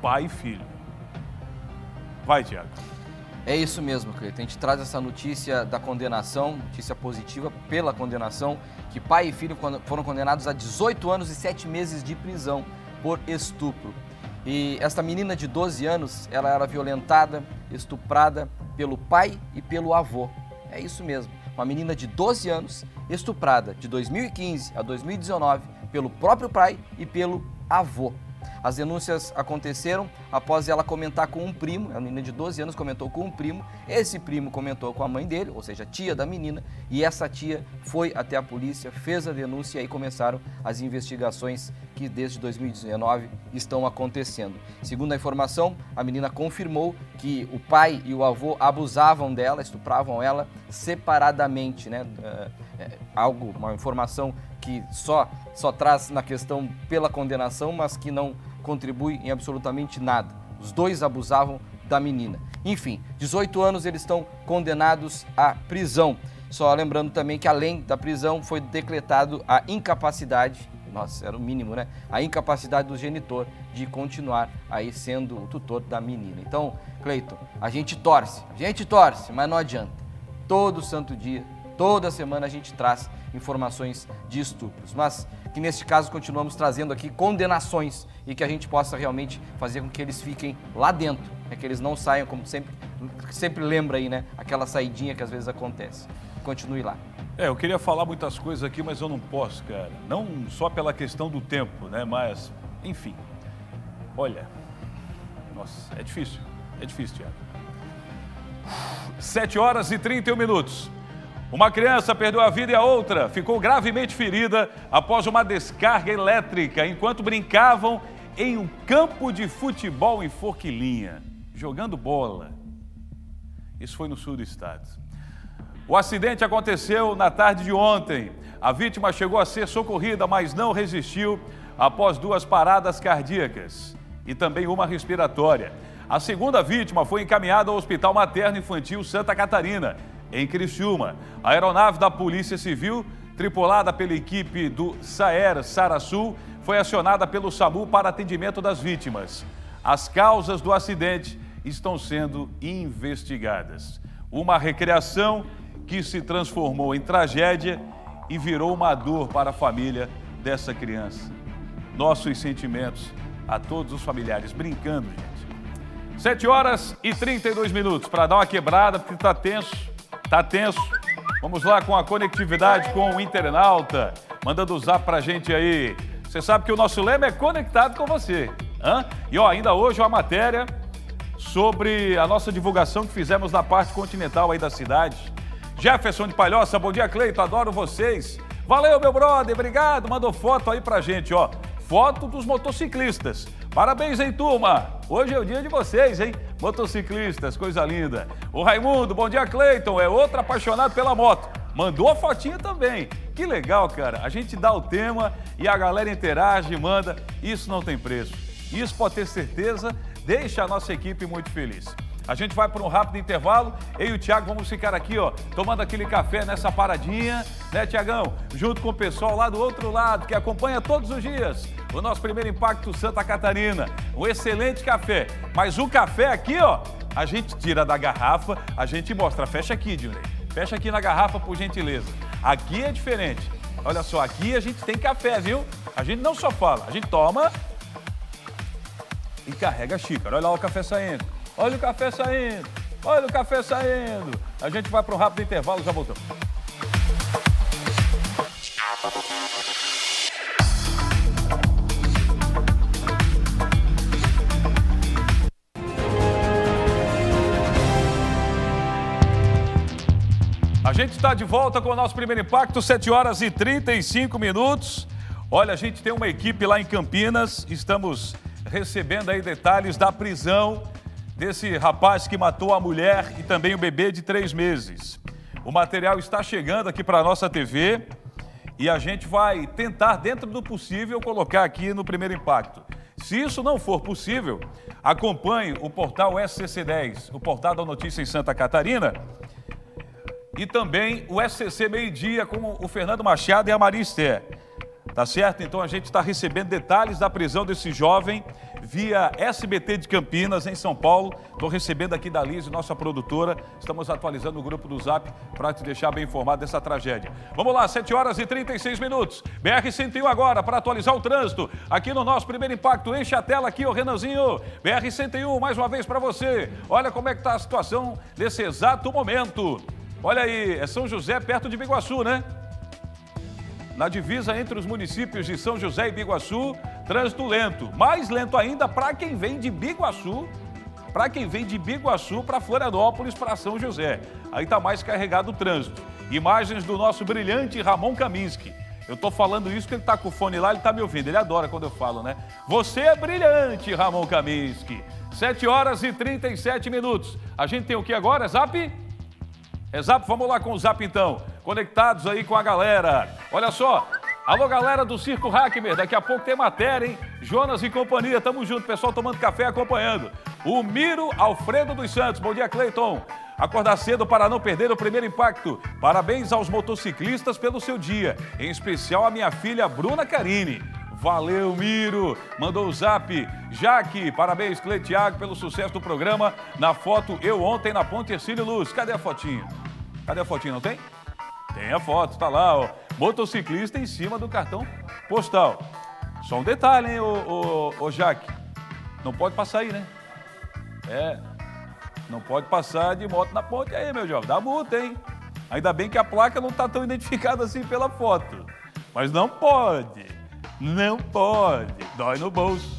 Pai e filho. Vai, Tiago. É isso mesmo, Cleiton. A gente traz essa notícia da condenação, notícia positiva pela condenação, que pai e filho foram condenados a 18 anos e 7 meses de prisão por estupro. E esta menina de 12 anos, ela era violentada, estuprada pelo pai e pelo avô. É isso mesmo. Uma menina de 12 anos, estuprada de 2015 a 2019 pelo próprio pai e pelo avô. As denúncias aconteceram após ela comentar com um primo, a menina de 12 anos comentou com um primo, esse primo comentou com a mãe dele, ou seja, tia da menina, e essa tia foi até a polícia, fez a denúncia e aí começaram as investigações que desde 2019 estão acontecendo. Segundo a informação, a menina confirmou que o pai e o avô abusavam dela, estupravam ela separadamente, né? É, é, algo, uma informação que só, só traz na questão pela condenação, mas que não contribui em absolutamente nada. Os dois abusavam da menina. Enfim, 18 anos eles estão condenados à prisão. Só lembrando também que além da prisão foi decretado a incapacidade, nossa, era o mínimo, né? A incapacidade do genitor de continuar aí sendo o tutor da menina. Então, Cleiton, a gente torce, a gente torce, mas não adianta. Todo santo dia, toda semana a gente traz informações de estupros. Mas que neste caso continuamos trazendo aqui condenações e que a gente possa realmente fazer com que eles fiquem lá dentro, é que eles não saiam, como sempre, sempre lembra aí, né? Aquela saidinha que às vezes acontece. Continue lá. É, eu queria falar muitas coisas aqui, mas eu não posso, cara. Não só pela questão do tempo, né? Mas, enfim. Olha, nossa, é difícil. É difícil, Tiago. 7 horas e 31 minutos. Uma criança perdeu a vida e a outra ficou gravemente ferida após uma descarga elétrica enquanto brincavam em um campo de futebol em Forquilinha, jogando bola. Isso foi no sul do estado. O acidente aconteceu na tarde de ontem. A vítima chegou a ser socorrida, mas não resistiu após duas paradas cardíacas e também uma respiratória. A segunda vítima foi encaminhada ao Hospital Materno Infantil Santa Catarina, em Criciúma. A aeronave da Polícia Civil, tripulada pela equipe do SAER Sarasul, foi acionada pelo SAMU para atendimento das vítimas. As causas do acidente estão sendo investigadas. Uma recreação que se transformou em tragédia e virou uma dor para a família dessa criança. Nossos sentimentos a todos os familiares brincando, gente. 7 horas e 32 minutos para dar uma quebrada, porque tá tenso, tá tenso. Vamos lá com a conectividade com o internauta, mandando o zap pra gente aí. Você sabe que o nosso lema é conectado com você. Hã? E ó, ainda hoje uma matéria sobre a nossa divulgação que fizemos na parte continental aí da cidade. Jefferson de Palhoça, bom dia, Cleito, adoro vocês. Valeu, meu brother, obrigado. Mandou foto aí pra gente, ó. Foto dos motociclistas. Parabéns, hein, turma? Hoje é o dia de vocês, hein? Motociclistas, coisa linda. O Raimundo, bom dia, Cleiton. É outro apaixonado pela moto. Mandou a fotinha também. Que legal, cara. A gente dá o tema e a galera interage, manda. Isso não tem preço. Isso pode ter certeza, deixa a nossa equipe muito feliz. A gente vai para um rápido intervalo. Eu e o Thiago vamos ficar aqui, ó, tomando aquele café nessa paradinha, né, Tiagão? Junto com o pessoal lá do outro lado, que acompanha todos os dias o nosso primeiro impacto Santa Catarina. Um excelente café. Mas o café aqui, ó, a gente tira da garrafa, a gente mostra. Fecha aqui, Dilney. Fecha aqui na garrafa, por gentileza. Aqui é diferente. Olha só, aqui a gente tem café, viu? A gente não só fala, a gente toma e carrega a xícara. Olha lá o café saindo. Olha o café saindo. Olha o café saindo. A gente vai para um rápido intervalo, já voltamos. A gente está de volta com o nosso primeiro impacto, 7 horas e 35 minutos. Olha, a gente tem uma equipe lá em Campinas, estamos recebendo aí detalhes da prisão desse rapaz que matou a mulher e também o bebê de três meses. O material está chegando aqui para a nossa TV e a gente vai tentar, dentro do possível, colocar aqui no primeiro impacto. Se isso não for possível, acompanhe o portal SCC10, o portal da notícia em Santa Catarina, e também o SCC Meio Dia com o Fernando Machado e a Maristé. Tá certo? Então a gente está recebendo detalhes da prisão desse jovem via SBT de Campinas, em São Paulo. Estou recebendo aqui da Liz, nossa produtora. Estamos atualizando o grupo do Zap para te deixar bem informado dessa tragédia. Vamos lá, 7 horas e 36 minutos. BR-101 agora para atualizar o trânsito. Aqui no nosso primeiro impacto. Enche a tela aqui, ô Renanzinho. BR-101, mais uma vez para você. Olha como é que está a situação nesse exato momento. Olha aí, é São José, perto de Biguaçu, né? Na divisa entre os municípios de São José e Biguaçu, trânsito lento. Mais lento ainda para quem vem de Biguaçu, para quem vem de Biguaçu para Florianópolis, para São José. Aí está mais carregado o trânsito. Imagens do nosso brilhante Ramon Kaminski. Eu estou falando isso porque ele está com o fone lá, ele está me ouvindo. Ele adora quando eu falo, né? Você é brilhante, Ramon Kaminski. 7 horas e 37 minutos. A gente tem o que agora, Zap? É Zap, vamos lá com o Zap então. Conectados aí com a galera. Olha só, Alô, galera do Circo Hackmer, daqui a pouco tem matéria, hein? Jonas e companhia, tamo junto, pessoal tomando café acompanhando. O Miro Alfredo dos Santos, bom dia, Cleiton. Acordar cedo para não perder o primeiro impacto. Parabéns aos motociclistas pelo seu dia, em especial a minha filha Bruna Carini. Valeu, Miro. Mandou o zap. Jaque, parabéns, Cleitiago, pelo sucesso do programa. Na foto, eu ontem na Ponte Ercílio Luz. Cadê a fotinha? Cadê a fotinha? Não tem? Tem a foto, tá lá, ó. Motociclista em cima do cartão postal. Só um detalhe, hein, ô, ô, ô Jaque? Não pode passar aí, né? É. Não pode passar de moto na ponte aí, meu jovem. Dá multa, hein? Ainda bem que a placa não tá tão identificada assim pela foto. Mas não pode. Não pode. Dói no bolso.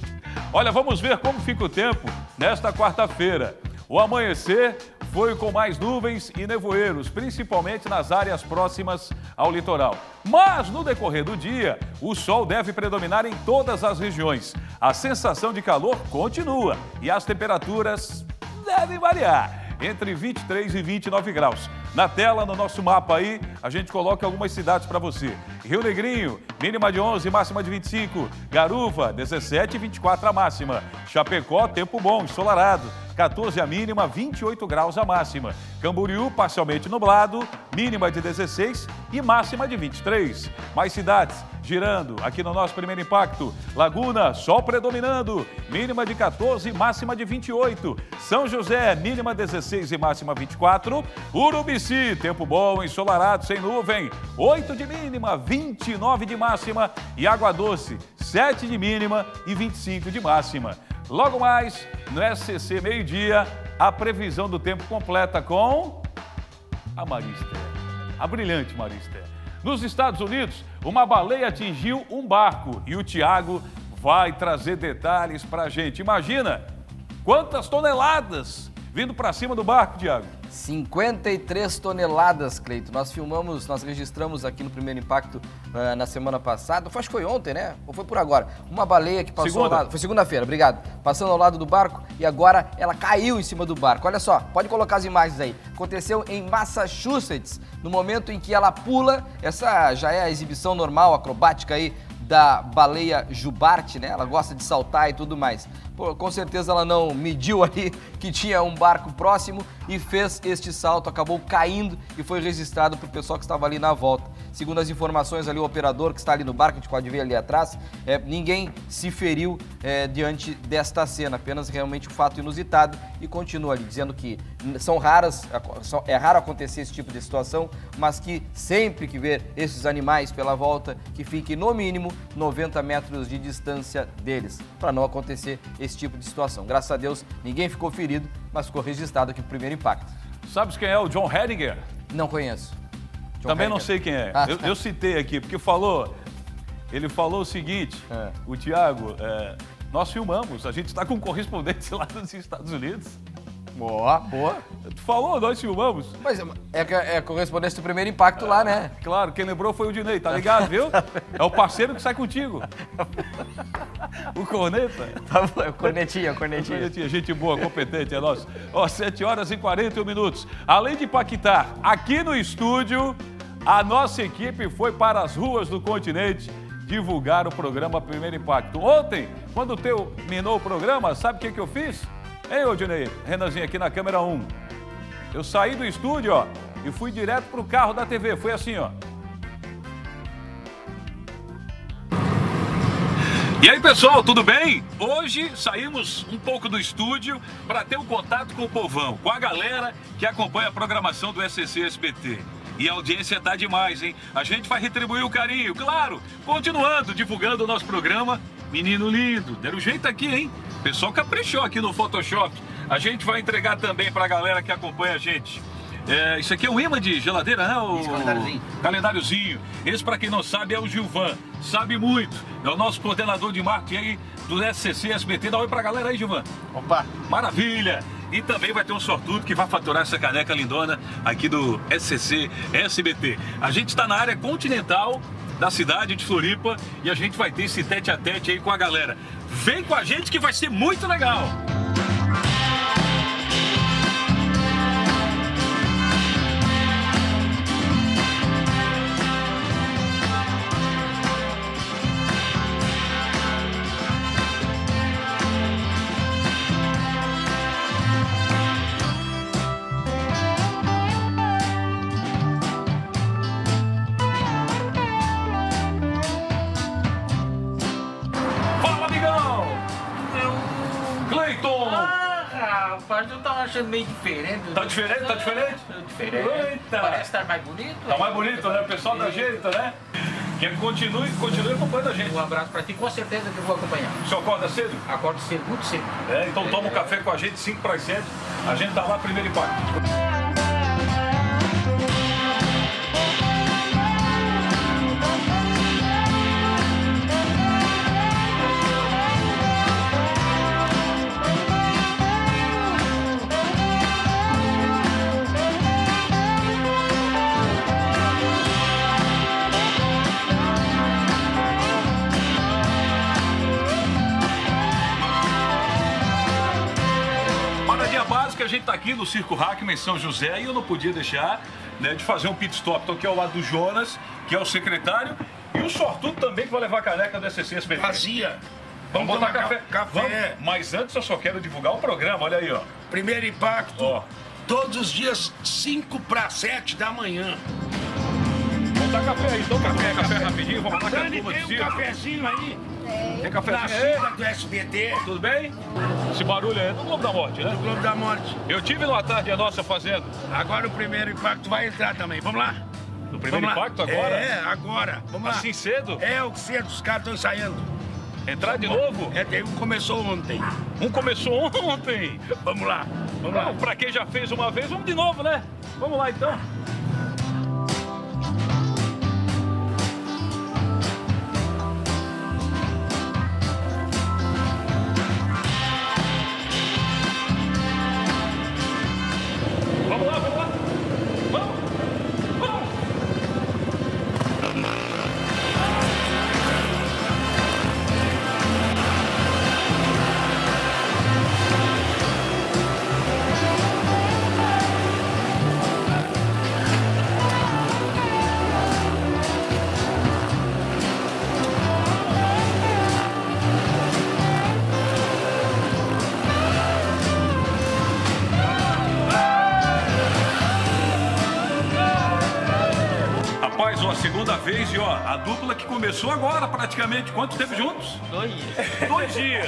Olha, vamos ver como fica o tempo nesta quarta-feira. O amanhecer foi com mais nuvens e nevoeiros, principalmente nas áreas próximas ao litoral. Mas no decorrer do dia, o sol deve predominar em todas as regiões. A sensação de calor continua e as temperaturas devem variar entre 23 e 29 graus. Na tela, no nosso mapa aí, a gente coloca algumas cidades para você. Rio Negrinho, mínima de 11, máxima de 25. Garuva, 17 e 24 a máxima. Chapecó, tempo bom, ensolarado. 14 a mínima, 28 graus a máxima. Camboriú, parcialmente nublado, mínima de 16 e máxima de 23. Mais cidades girando aqui no nosso primeiro impacto. Laguna, sol predominando, mínima de 14 e máxima de 28. São José, mínima 16 e máxima 24. Urubici, tempo bom, ensolarado, sem nuvem, 8 de mínima, 29 de máxima. E Água Doce, 7 de mínima e 25 de máxima. Logo mais, no SCC meio-dia, a previsão do tempo completa com a Marista, a brilhante Marista. Nos Estados Unidos, uma baleia atingiu um barco e o Tiago vai trazer detalhes para a gente. Imagina quantas toneladas vindo para cima do barco, Tiago. 53 toneladas, Cleito. Nós filmamos, nós registramos aqui no Primeiro Impacto uh, na semana passada, acho que foi ontem, né? Ou foi por agora? Uma baleia que passou Segunda. ao lado. Foi segunda-feira, obrigado. Passando ao lado do barco e agora ela caiu em cima do barco. Olha só, pode colocar as imagens aí. Aconteceu em Massachusetts, no momento em que ela pula. Essa já é a exibição normal, acrobática aí da baleia jubarte, né? Ela gosta de saltar e tudo mais. Com certeza ela não mediu ali que tinha um barco próximo e fez este salto, acabou caindo e foi registrado para o pessoal que estava ali na volta. Segundo as informações ali, o operador que está ali no barco, a gente pode ver ali atrás, é, ninguém se feriu é, diante desta cena, apenas realmente um fato inusitado e continua ali dizendo que são raras, é raro acontecer esse tipo de situação, mas que sempre que ver esses animais pela volta, que fique no mínimo 90 metros de distância deles, para não acontecer esse tipo de situação. Graças a Deus, ninguém ficou ferido, mas ficou registrado aqui o primeiro impacto. Sabes quem é o John Hedinger? Não conheço. John Também Hedinger. não sei quem é. Ah, eu, eu, citei aqui, porque falou. Ele falou o seguinte: é. o Tiago, é, nós filmamos, a gente está com correspondentes [LAUGHS] lá nos Estados Unidos. Boa, boa. Tu falou, nós filmamos. Mas é, é correspondência do primeiro impacto lá, né? Claro, quem lembrou foi o Dinei, tá ligado, viu? É o parceiro que sai contigo. O corneta. Tá bom, é o cornetinha, o cornetinha. cornetinha, gente boa, competente, é nosso. Ó, 7 horas e 41 minutos. Além de paquitar aqui no estúdio, a nossa equipe foi para as ruas do continente divulgar o programa Primeiro Impacto. Ontem, quando terminou o programa, sabe o que, que eu fiz? Hein, Odinei? Renanzinho aqui na câmera 1. Eu saí do estúdio, ó, e fui direto pro carro da TV. Foi assim, ó. E aí, pessoal, tudo bem? Hoje saímos um pouco do estúdio para ter um contato com o povão, com a galera que acompanha a programação do SCC SBT. E a audiência tá demais, hein? A gente vai retribuir o carinho, claro, continuando divulgando o nosso programa. Menino lindo, deram jeito aqui, hein? O pessoal caprichou aqui no Photoshop. A gente vai entregar também pra galera que acompanha a gente. É, isso aqui é um imã de geladeira, né? O calendáriozinho. calendáriozinho. Esse, para quem não sabe, é o Gilvan. Sabe muito. É o nosso coordenador de marketing aí do SCC SBT. Dá oi pra galera aí, Gilvan. Opa! Maravilha! E também vai ter um sortudo que vai faturar essa caneca lindona aqui do SCC SBT. A gente está na área continental da cidade de Floripa e a gente vai ter esse tete a tete aí com a galera. Vem com a gente que vai ser muito legal! Achando meio diferente. Tá diferente? Tá diferente? Diferente. Eita. Parece estar mais bonito. Tá mais bonito, né? O pessoal da jeito, né? Que continue, continue acompanhando a gente. Um abraço pra ti, com certeza que eu vou acompanhar. O senhor acorda cedo? Acordo cedo, muito cedo. É, então toma um café com a gente, 5 para as 7. A gente tá lá primeiro impacto. Aqui no Circo Hackman em São José e eu não podia deixar né, de fazer um pit stop. Estou aqui ao lado do Jonas, que é o secretário, e o sortudo também que vai levar a caneca do SCC SBT. Vazia. Vamos Vamos botar café. ca- café. Vamos. Mas antes eu só quero divulgar o programa, olha aí, ó. Primeiro impacto. Ó. Todos os dias, 5 para 7 da manhã. Vamos dar café aí, então café, café, rapidinho, vamos com a Dani, tem um cafezinho aí. Tem Na cafezinho aí? do SBT, Tudo bem? Esse barulho aí é do Globo da Morte, né? do Globo da Morte. Eu tive numa tarde a nossa fazendo. Agora o primeiro impacto vai entrar também. Vamos lá? No primeiro Vamos lá. impacto agora? É, agora. Vamos lá. Assim cedo? É o cedo, os caras estão ensaiando. Entrar de novo? É, tem um começou ontem. Um começou [LAUGHS] ontem. Vamos lá. Vamos lá. Vamos, pra quem já fez uma vez, vamos de novo, né? Vamos lá então. Dupla que começou agora praticamente. Quanto tempo juntos? Dois dias. Dois dias.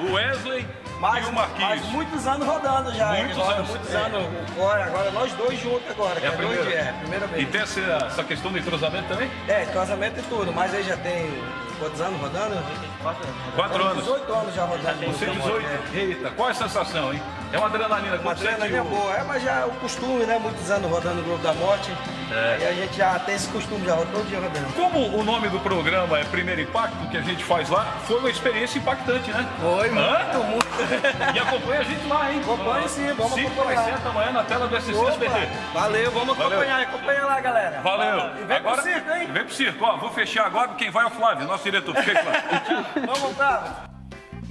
O Wesley Mas, e o Marquinhos. mas muitos anos rodando já. Muitos agora, anos. Muitos É. anos. Agora, agora nós dois juntos agora. É a é dois primeira. dias, é a primeira vez. E tem essa, essa questão do entrosamento também? É, casamento e tudo, mas aí já tem quantos anos rodando? Quatro anos. Quatro anos. 18 anos já rodando. Você Então, 18. é. Eita, qual é a sensação, hein? É uma adrenalina. Uma adrenalina boa, é, mas já é o costume, né? Muitos anos rodando o Globo da Morte. É. E a gente já tem esse costume, já todo dia rodando. Como o nome do programa é Primeiro Impacto, que a gente faz lá, foi uma experiência impactante, né? Foi, Hã? muito, muito. E acompanha a gente lá, hein? Acompanhe sim, vamos 5 acompanhar. 7 da manhã na tela do SCC Opa, SBT. valeu, vamos Valeu. acompanhar, acompanha lá, galera. Valeu. E vem agora, pro circo, hein? Vem pro circo, ó. Vou fechar agora, quem vai é o Flávio, nosso diretor. Aí, Flávio. [LAUGHS] Vamos, Flávio.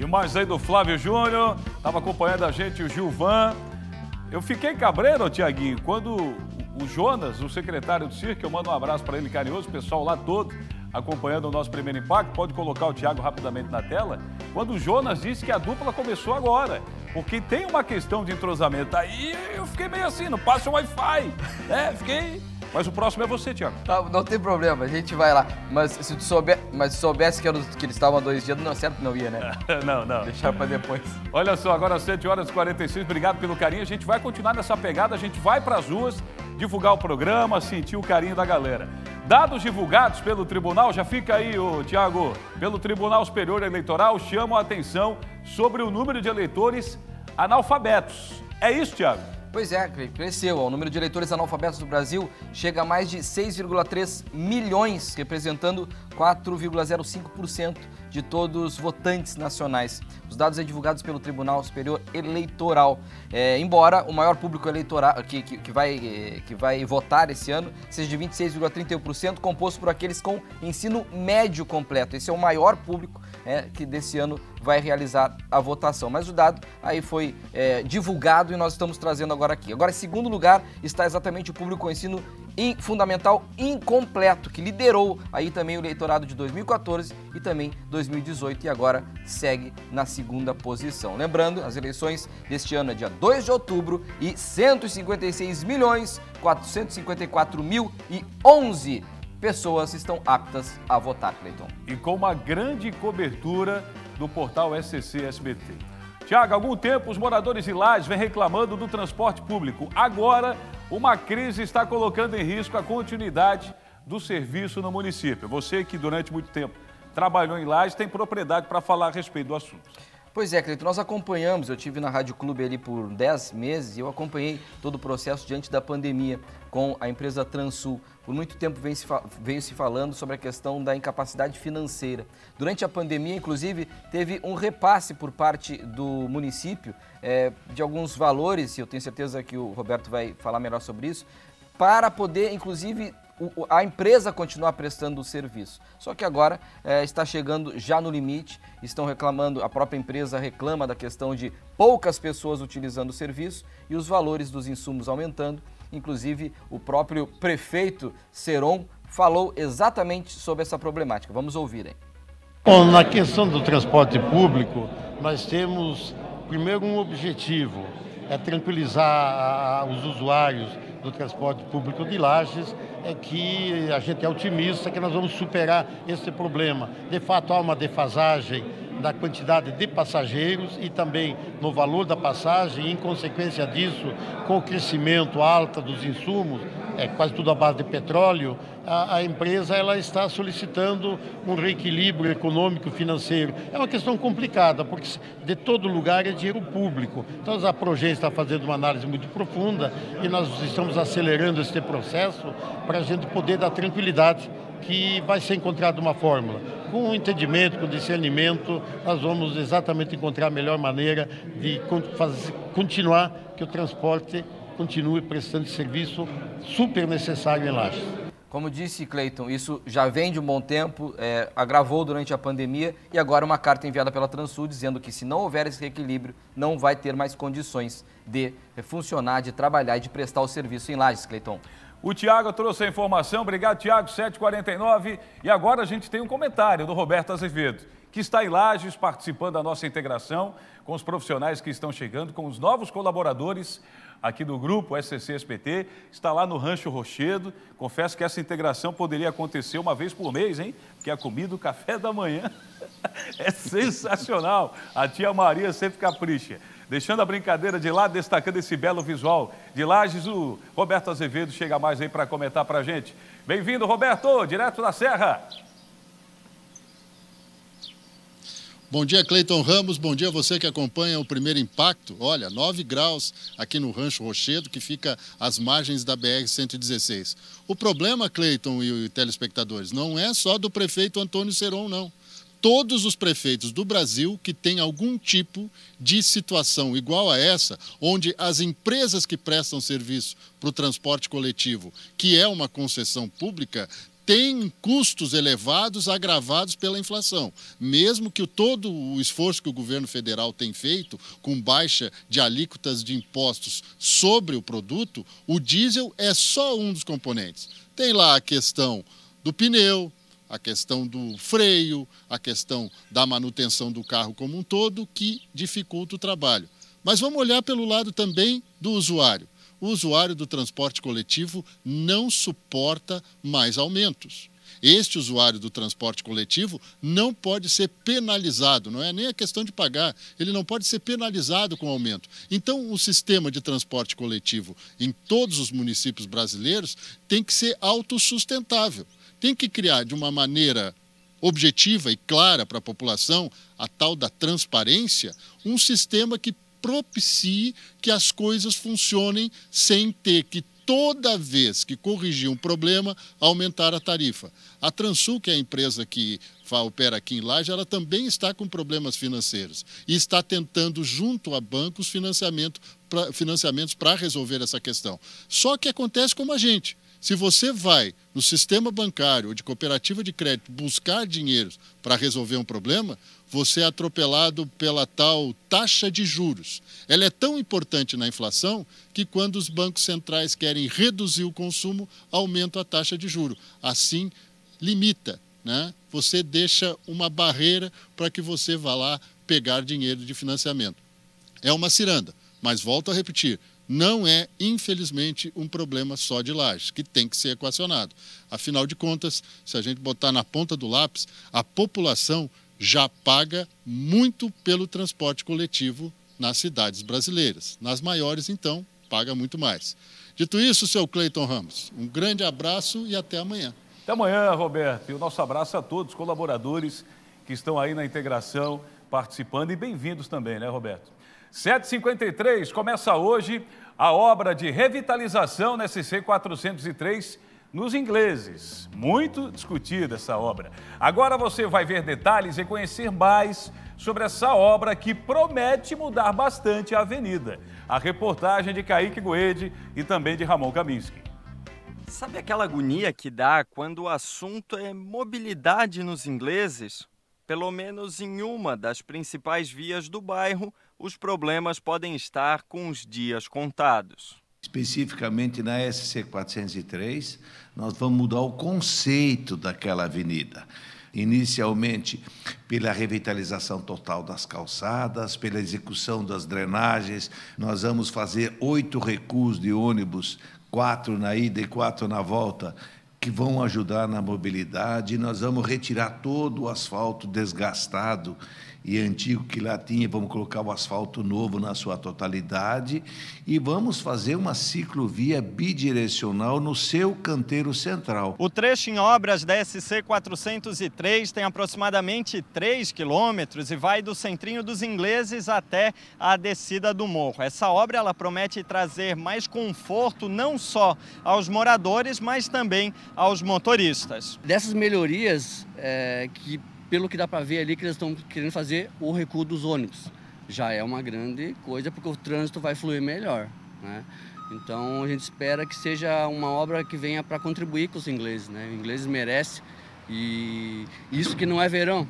Mais aí do Flávio Júnior, estava acompanhando a gente o Gilvan. Eu fiquei cabreiro, Tiaguinho, quando o Jonas, o secretário do circo, eu mando um abraço para ele carinhoso, o pessoal lá todo acompanhando o nosso primeiro impacto. Pode colocar o Tiago rapidamente na tela. Quando o Jonas disse que a dupla começou agora, porque tem uma questão de entrosamento. Aí eu fiquei meio assim, não passa o Wi-Fi. É, fiquei. Mas o próximo é você, Tiago. Tá, não tem problema, a gente vai lá. Mas se tu souber, mas se soubesse que, era, que eles estavam há dois dias, não, certo que não ia, né? [LAUGHS] não, não. Deixar pra depois. Olha só, agora às 7 horas e 46, obrigado pelo carinho. A gente vai continuar nessa pegada, a gente vai para as ruas divulgar o programa, sentir o carinho da galera. Dados divulgados pelo tribunal, já fica aí, ô, Tiago, pelo Tribunal Superior Eleitoral, chamam a atenção sobre o número de eleitores analfabetos. É isso, Tiago? Pois é, cresceu. O número de eleitores analfabetos do Brasil chega a mais de 6,3 milhões, representando 4,05% de todos os votantes nacionais. Os dados são divulgados pelo Tribunal Superior Eleitoral. É, embora o maior público eleitoral que, que, que vai, eh, que vai votar esse ano seja de 26,31%, composto por aqueles com ensino médio completo. Esse é o maior público é, que desse ano vai realizar a votação. Mas o dado aí foi é, divulgado e nós estamos trazendo agora aqui. Agora, em segundo lugar, está exatamente o público ensino in- fundamental incompleto, que liderou aí também o eleitorado de 2014 e também 2018 e agora segue na segunda posição. Lembrando, as eleições deste ano é dia 2 de outubro e 156 milhões 454 mil e 11 pessoas estão aptas a votar, Cleiton. E com uma grande cobertura do portal SCC SBT. Tiago, há algum tempo os moradores de Lages vêm reclamando do transporte público. Agora, uma crise está colocando em risco a continuidade do serviço no município. Você que durante muito tempo trabalhou em Lages tem propriedade para falar a respeito do assunto. Pois é, Cleiton, nós acompanhamos, eu tive na Rádio Clube ali por 10 meses e eu acompanhei todo o processo diante da pandemia com a empresa Transul. Por muito tempo veio se, veio se falando sobre a questão da incapacidade financeira. Durante a pandemia, inclusive, teve um repasse por parte do município eh, de alguns valores, e eu tenho certeza que o Roberto vai falar melhor sobre isso, para poder, inclusive, a empresa continuar prestando o serviço. Só que agora eh, está chegando já no limite, estão reclamando, a própria empresa reclama da questão de poucas pessoas utilizando o serviço e os valores dos insumos aumentando. Inclusive, o próprio prefeito Seron falou exatamente sobre essa problemática. Vamos ouvir, hein? Bom, na questão do transporte público, nós temos primeiro um objetivo, é tranquilizar os usuários do transporte público de Lages, é que a gente é otimista que nós vamos superar esse problema. De fato, há uma defasagem da quantidade de passageiros e também no valor da passagem, e, em consequência disso, com o crescimento alto dos insumos, é quase tudo à base de petróleo, a, a empresa ela está solicitando um reequilíbrio econômico financeiro. É uma questão complicada, porque de todo lugar é dinheiro público. Então a Progen está fazendo uma análise muito profunda e nós estamos acelerando esse processo para a gente poder dar tranquilidade que vai ser encontrada uma fórmula. Com o entendimento, com o discernimento, nós vamos exatamente encontrar a melhor maneira de continuar que o transporte continue prestando serviço super necessário em Lages. Como disse Cleiton, isso já vem de um bom tempo, é, agravou durante a pandemia e agora uma carta enviada pela Transul dizendo que se não houver esse reequilíbrio, não vai ter mais condições de funcionar, de trabalhar e de prestar o serviço em Lages, Cleiton. O Tiago trouxe a informação, obrigado Tiago, 749. E agora a gente tem um comentário do Roberto Azevedo, que está em Lages participando da nossa integração com os profissionais que estão chegando, com os novos colaboradores aqui do grupo SCC SPT, está lá no Rancho Rochedo. Confesso que essa integração poderia acontecer uma vez por mês, hein? Porque a comida, o café da manhã [LAUGHS] é sensacional. A tia Maria sempre capricha. Deixando a brincadeira de lado, destacando esse belo visual de Lages, o Roberto Azevedo chega mais aí para comentar para a gente. Bem-vindo, Roberto, direto da Serra. Bom dia, Cleiton Ramos. Bom dia a você que acompanha o primeiro impacto. Olha, 9 graus aqui no Rancho Rochedo, que fica às margens da BR-116. O problema, Cleiton e telespectadores, não é só do prefeito Antônio Seron, não. Todos os prefeitos do Brasil que têm algum tipo de situação igual a essa, onde as empresas que prestam serviço para o transporte coletivo, que é uma concessão pública, tem custos elevados agravados pela inflação. Mesmo que o, todo o esforço que o governo federal tem feito com baixa de alíquotas de impostos sobre o produto, o diesel é só um dos componentes. Tem lá a questão do pneu, a questão do freio, a questão da manutenção do carro como um todo, que dificulta o trabalho. Mas vamos olhar pelo lado também do usuário o usuário do transporte coletivo não suporta mais aumentos. Este usuário do transporte coletivo não pode ser penalizado, não é nem a questão de pagar, ele não pode ser penalizado com aumento. Então, o sistema de transporte coletivo em todos os municípios brasileiros tem que ser autossustentável. Tem que criar de uma maneira objetiva e clara para a população, a tal da transparência, um sistema que propicie que as coisas funcionem sem ter que toda vez que corrigir um problema aumentar a tarifa. A Transul, que é a empresa que opera aqui em Laje, ela também está com problemas financeiros e está tentando junto a bancos financiamento pra, financiamentos para resolver essa questão. Só que acontece como a gente. Se você vai no sistema bancário ou de cooperativa de crédito buscar dinheiro para resolver um problema, você é atropelado pela tal taxa de juros. Ela é tão importante na inflação que quando os bancos centrais querem reduzir o consumo, aumenta a taxa de juro. Assim, limita, né? Você deixa uma barreira para que você vá lá pegar dinheiro de financiamento. É uma ciranda, mas volto a repetir, não é, infelizmente, um problema só de lajes, que tem que ser equacionado. Afinal de contas, se a gente botar na ponta do lápis, a população já paga muito pelo transporte coletivo nas cidades brasileiras. Nas maiores, então, paga muito mais. Dito isso, seu Cleiton Ramos, um grande abraço e até amanhã. Até amanhã, Roberto. E o nosso abraço a todos os colaboradores que estão aí na integração, participando e bem-vindos também, né, Roberto? 7h53, começa hoje a obra de revitalização na SC 403 nos ingleses. Muito discutida essa obra. Agora você vai ver detalhes e conhecer mais sobre essa obra que promete mudar bastante a avenida. A reportagem de Kaique Goede e também de Ramon Kaminski. Sabe aquela agonia que dá quando o assunto é mobilidade nos ingleses? Pelo menos em uma das principais vias do bairro, os problemas podem estar com os dias contados. Especificamente na SC 403, nós vamos mudar o conceito daquela avenida. Inicialmente, pela revitalização total das calçadas, pela execução das drenagens, nós vamos fazer oito recuos de ônibus, quatro na ida e quatro na volta, que vão ajudar na mobilidade. Nós vamos retirar todo o asfalto desgastado e antigo que lá tinha, vamos colocar o asfalto novo na sua totalidade e vamos fazer uma ciclovia bidirecional no seu canteiro central. O trecho em obras da SC 403 tem aproximadamente 3 quilômetros e vai do centrinho dos ingleses até a descida do morro. Essa obra ela promete trazer mais conforto não só aos moradores, mas também aos motoristas. Dessas melhorias é, que pelo que dá para ver ali que eles estão querendo fazer o recuo dos ônibus. Já é uma grande coisa porque o trânsito vai fluir melhor, né? Então a gente espera que seja uma obra que venha para contribuir com os ingleses, né? Os ingleses merecem e isso que não é verão.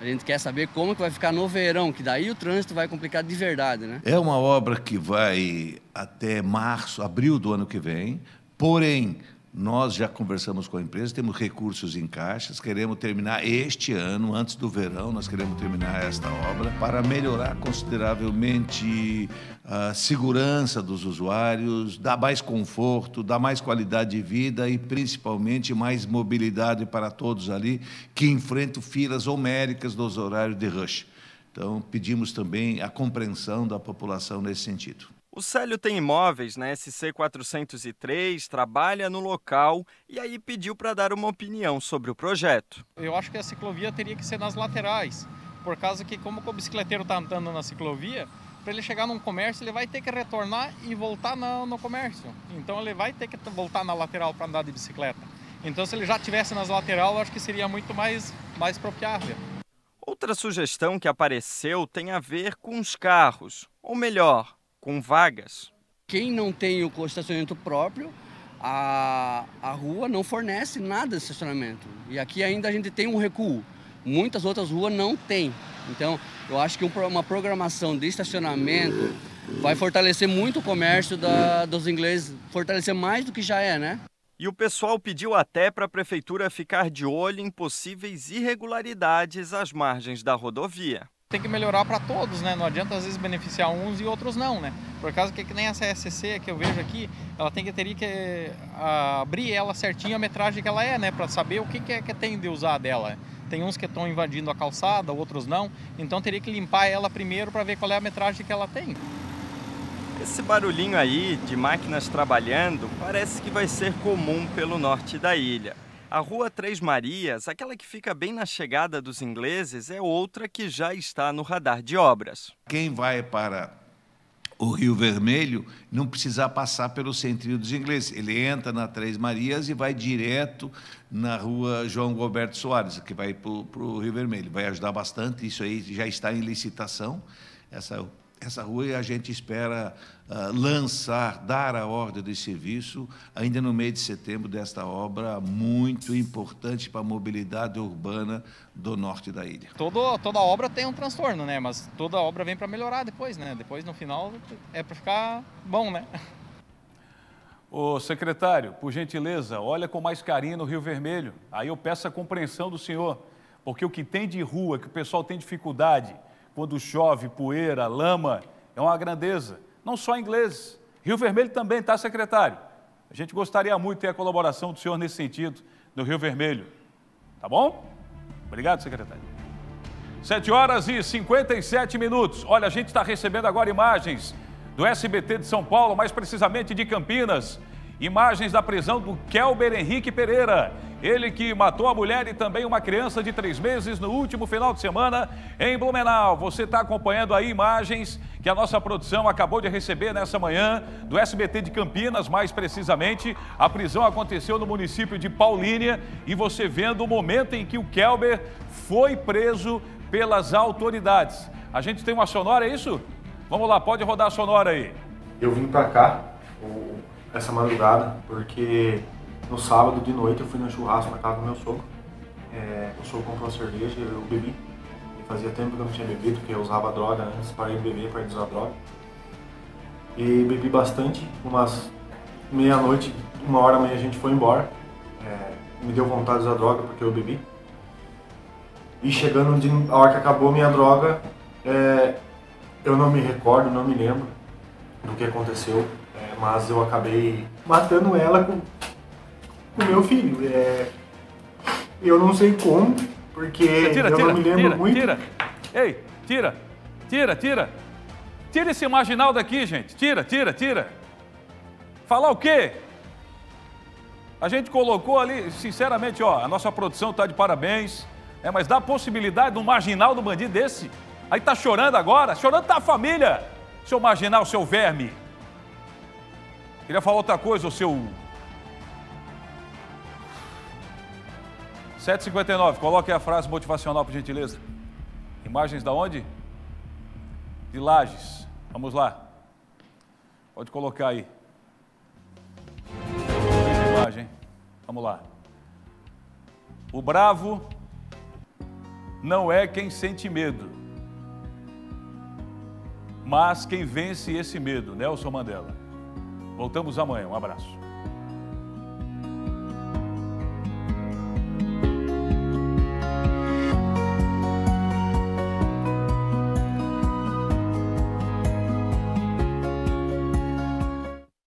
A gente quer saber como que vai ficar no verão, que daí o trânsito vai complicar de verdade, né? É uma obra que vai até março, abril do ano que vem, porém nós já conversamos com a empresa, temos recursos em caixas, queremos terminar este ano, antes do verão, nós queremos terminar esta obra para melhorar consideravelmente a segurança dos usuários, dar mais conforto, dar mais qualidade de vida e principalmente mais mobilidade para todos ali que enfrentam filas homéricas dos horários de rush. Então, pedimos também a compreensão da população nesse sentido. O Célio tem imóveis na SC 403, trabalha no local e aí pediu para dar uma opinião sobre o projeto. Eu acho que a ciclovia teria que ser nas laterais, por causa que como o bicicleteiro está andando na ciclovia, para ele chegar num comércio, ele vai ter que retornar e voltar no, no comércio. Então ele vai ter que voltar na lateral para andar de bicicleta. Então se ele já tivesse nas lateral, eu acho que seria muito mais mais propiável. Outra sugestão que apareceu tem a ver com os carros, ou melhor, com vagas. Quem não tem o estacionamento próprio, a, a rua não fornece nada de estacionamento. E aqui ainda a gente tem um recuo. Muitas outras ruas não tem. Então, eu acho que uma programação de estacionamento vai fortalecer muito o comércio da, dos ingleses, fortalecer mais do que já é, né? E o pessoal pediu até para a prefeitura ficar de olho em possíveis irregularidades às margens da rodovia tem que melhorar para todos, né? Não adianta às vezes beneficiar uns e outros não, né? Por causa que, que nem essa SCC que eu vejo aqui, ela tem que teria que a, abrir ela certinho a metragem que ela é, né? Para saber o que, que é que tem de usar dela. Tem uns que estão invadindo a calçada, outros não. Então teria que limpar ela primeiro para ver qual é a metragem que ela tem. Esse barulhinho aí de máquinas trabalhando parece que vai ser comum pelo norte da ilha. A Rua Três Marias, aquela que fica bem na chegada dos ingleses, é outra que já está no radar de obras. Quem vai para o Rio Vermelho não precisa passar pelo centrinho dos ingleses. Ele entra na Três Marias e vai direto na rua João Gilberto Soares, que vai para o Rio Vermelho. Vai ajudar bastante, isso aí já está em licitação, essa essa rua a gente espera uh, lançar, dar a ordem de serviço ainda no mês de setembro desta obra muito importante para a mobilidade urbana do norte da ilha. Todo, toda obra tem um transtorno, né? Mas toda obra vem para melhorar depois, né? Depois no final é para ficar bom, né? Ô secretário, por gentileza, olha com mais carinho no Rio Vermelho. Aí eu peço a compreensão do senhor, porque o que tem de rua, que o pessoal tem dificuldade, quando chove, poeira, lama, é uma grandeza. Não só ingleses. Rio Vermelho também, tá, secretário? A gente gostaria muito de ter a colaboração do senhor nesse sentido, no Rio Vermelho. Tá bom? Obrigado, secretário. 7 horas e 57 minutos. Olha, a gente está recebendo agora imagens do SBT de São Paulo, mais precisamente de Campinas. Imagens da prisão do Kelber Henrique Pereira. Ele que matou a mulher e também uma criança de três meses no último final de semana em Blumenau. Você está acompanhando aí imagens que a nossa produção acabou de receber nessa manhã do SBT de Campinas, mais precisamente. A prisão aconteceu no município de Paulínia e você vendo o momento em que o Kelber foi preso pelas autoridades. A gente tem uma sonora, é isso? Vamos lá, pode rodar a sonora aí. Eu vim para cá, essa madrugada, porque no sábado de noite eu fui no churrasco na casa do meu sogro. É, o sogro comprou cerveja e eu bebi. E fazia tempo que eu não tinha bebido, porque eu usava droga antes, parei de beber, parei de usar droga. E bebi bastante, umas meia-noite, uma hora da manhã a gente foi embora. É, me deu vontade de usar droga porque eu bebi. E chegando de, a hora que acabou minha droga, é, eu não me recordo, não me lembro do que aconteceu, mas eu acabei matando ela com o meu filho. É, eu não sei como, porque Tira, eu tira, não me lembro tira, muito. tira. Ei, tira, tira, tira. Tira esse marginal daqui, gente. Tira, tira, tira. Falar o quê? A gente colocou ali, sinceramente, ó, a nossa produção tá de parabéns. É, mas dá a possibilidade de um marginal do bandido desse. Aí tá chorando agora, chorando tá a família. Seu marginal, seu verme. Queria falar outra coisa, o seu 759, coloque a frase motivacional, por gentileza. Imagens da onde? De Lages. Vamos lá. Pode colocar aí. Imagem. Vamos lá. O bravo não é quem sente medo, mas quem vence esse medo, Nelson Mandela. Voltamos amanhã. Um abraço.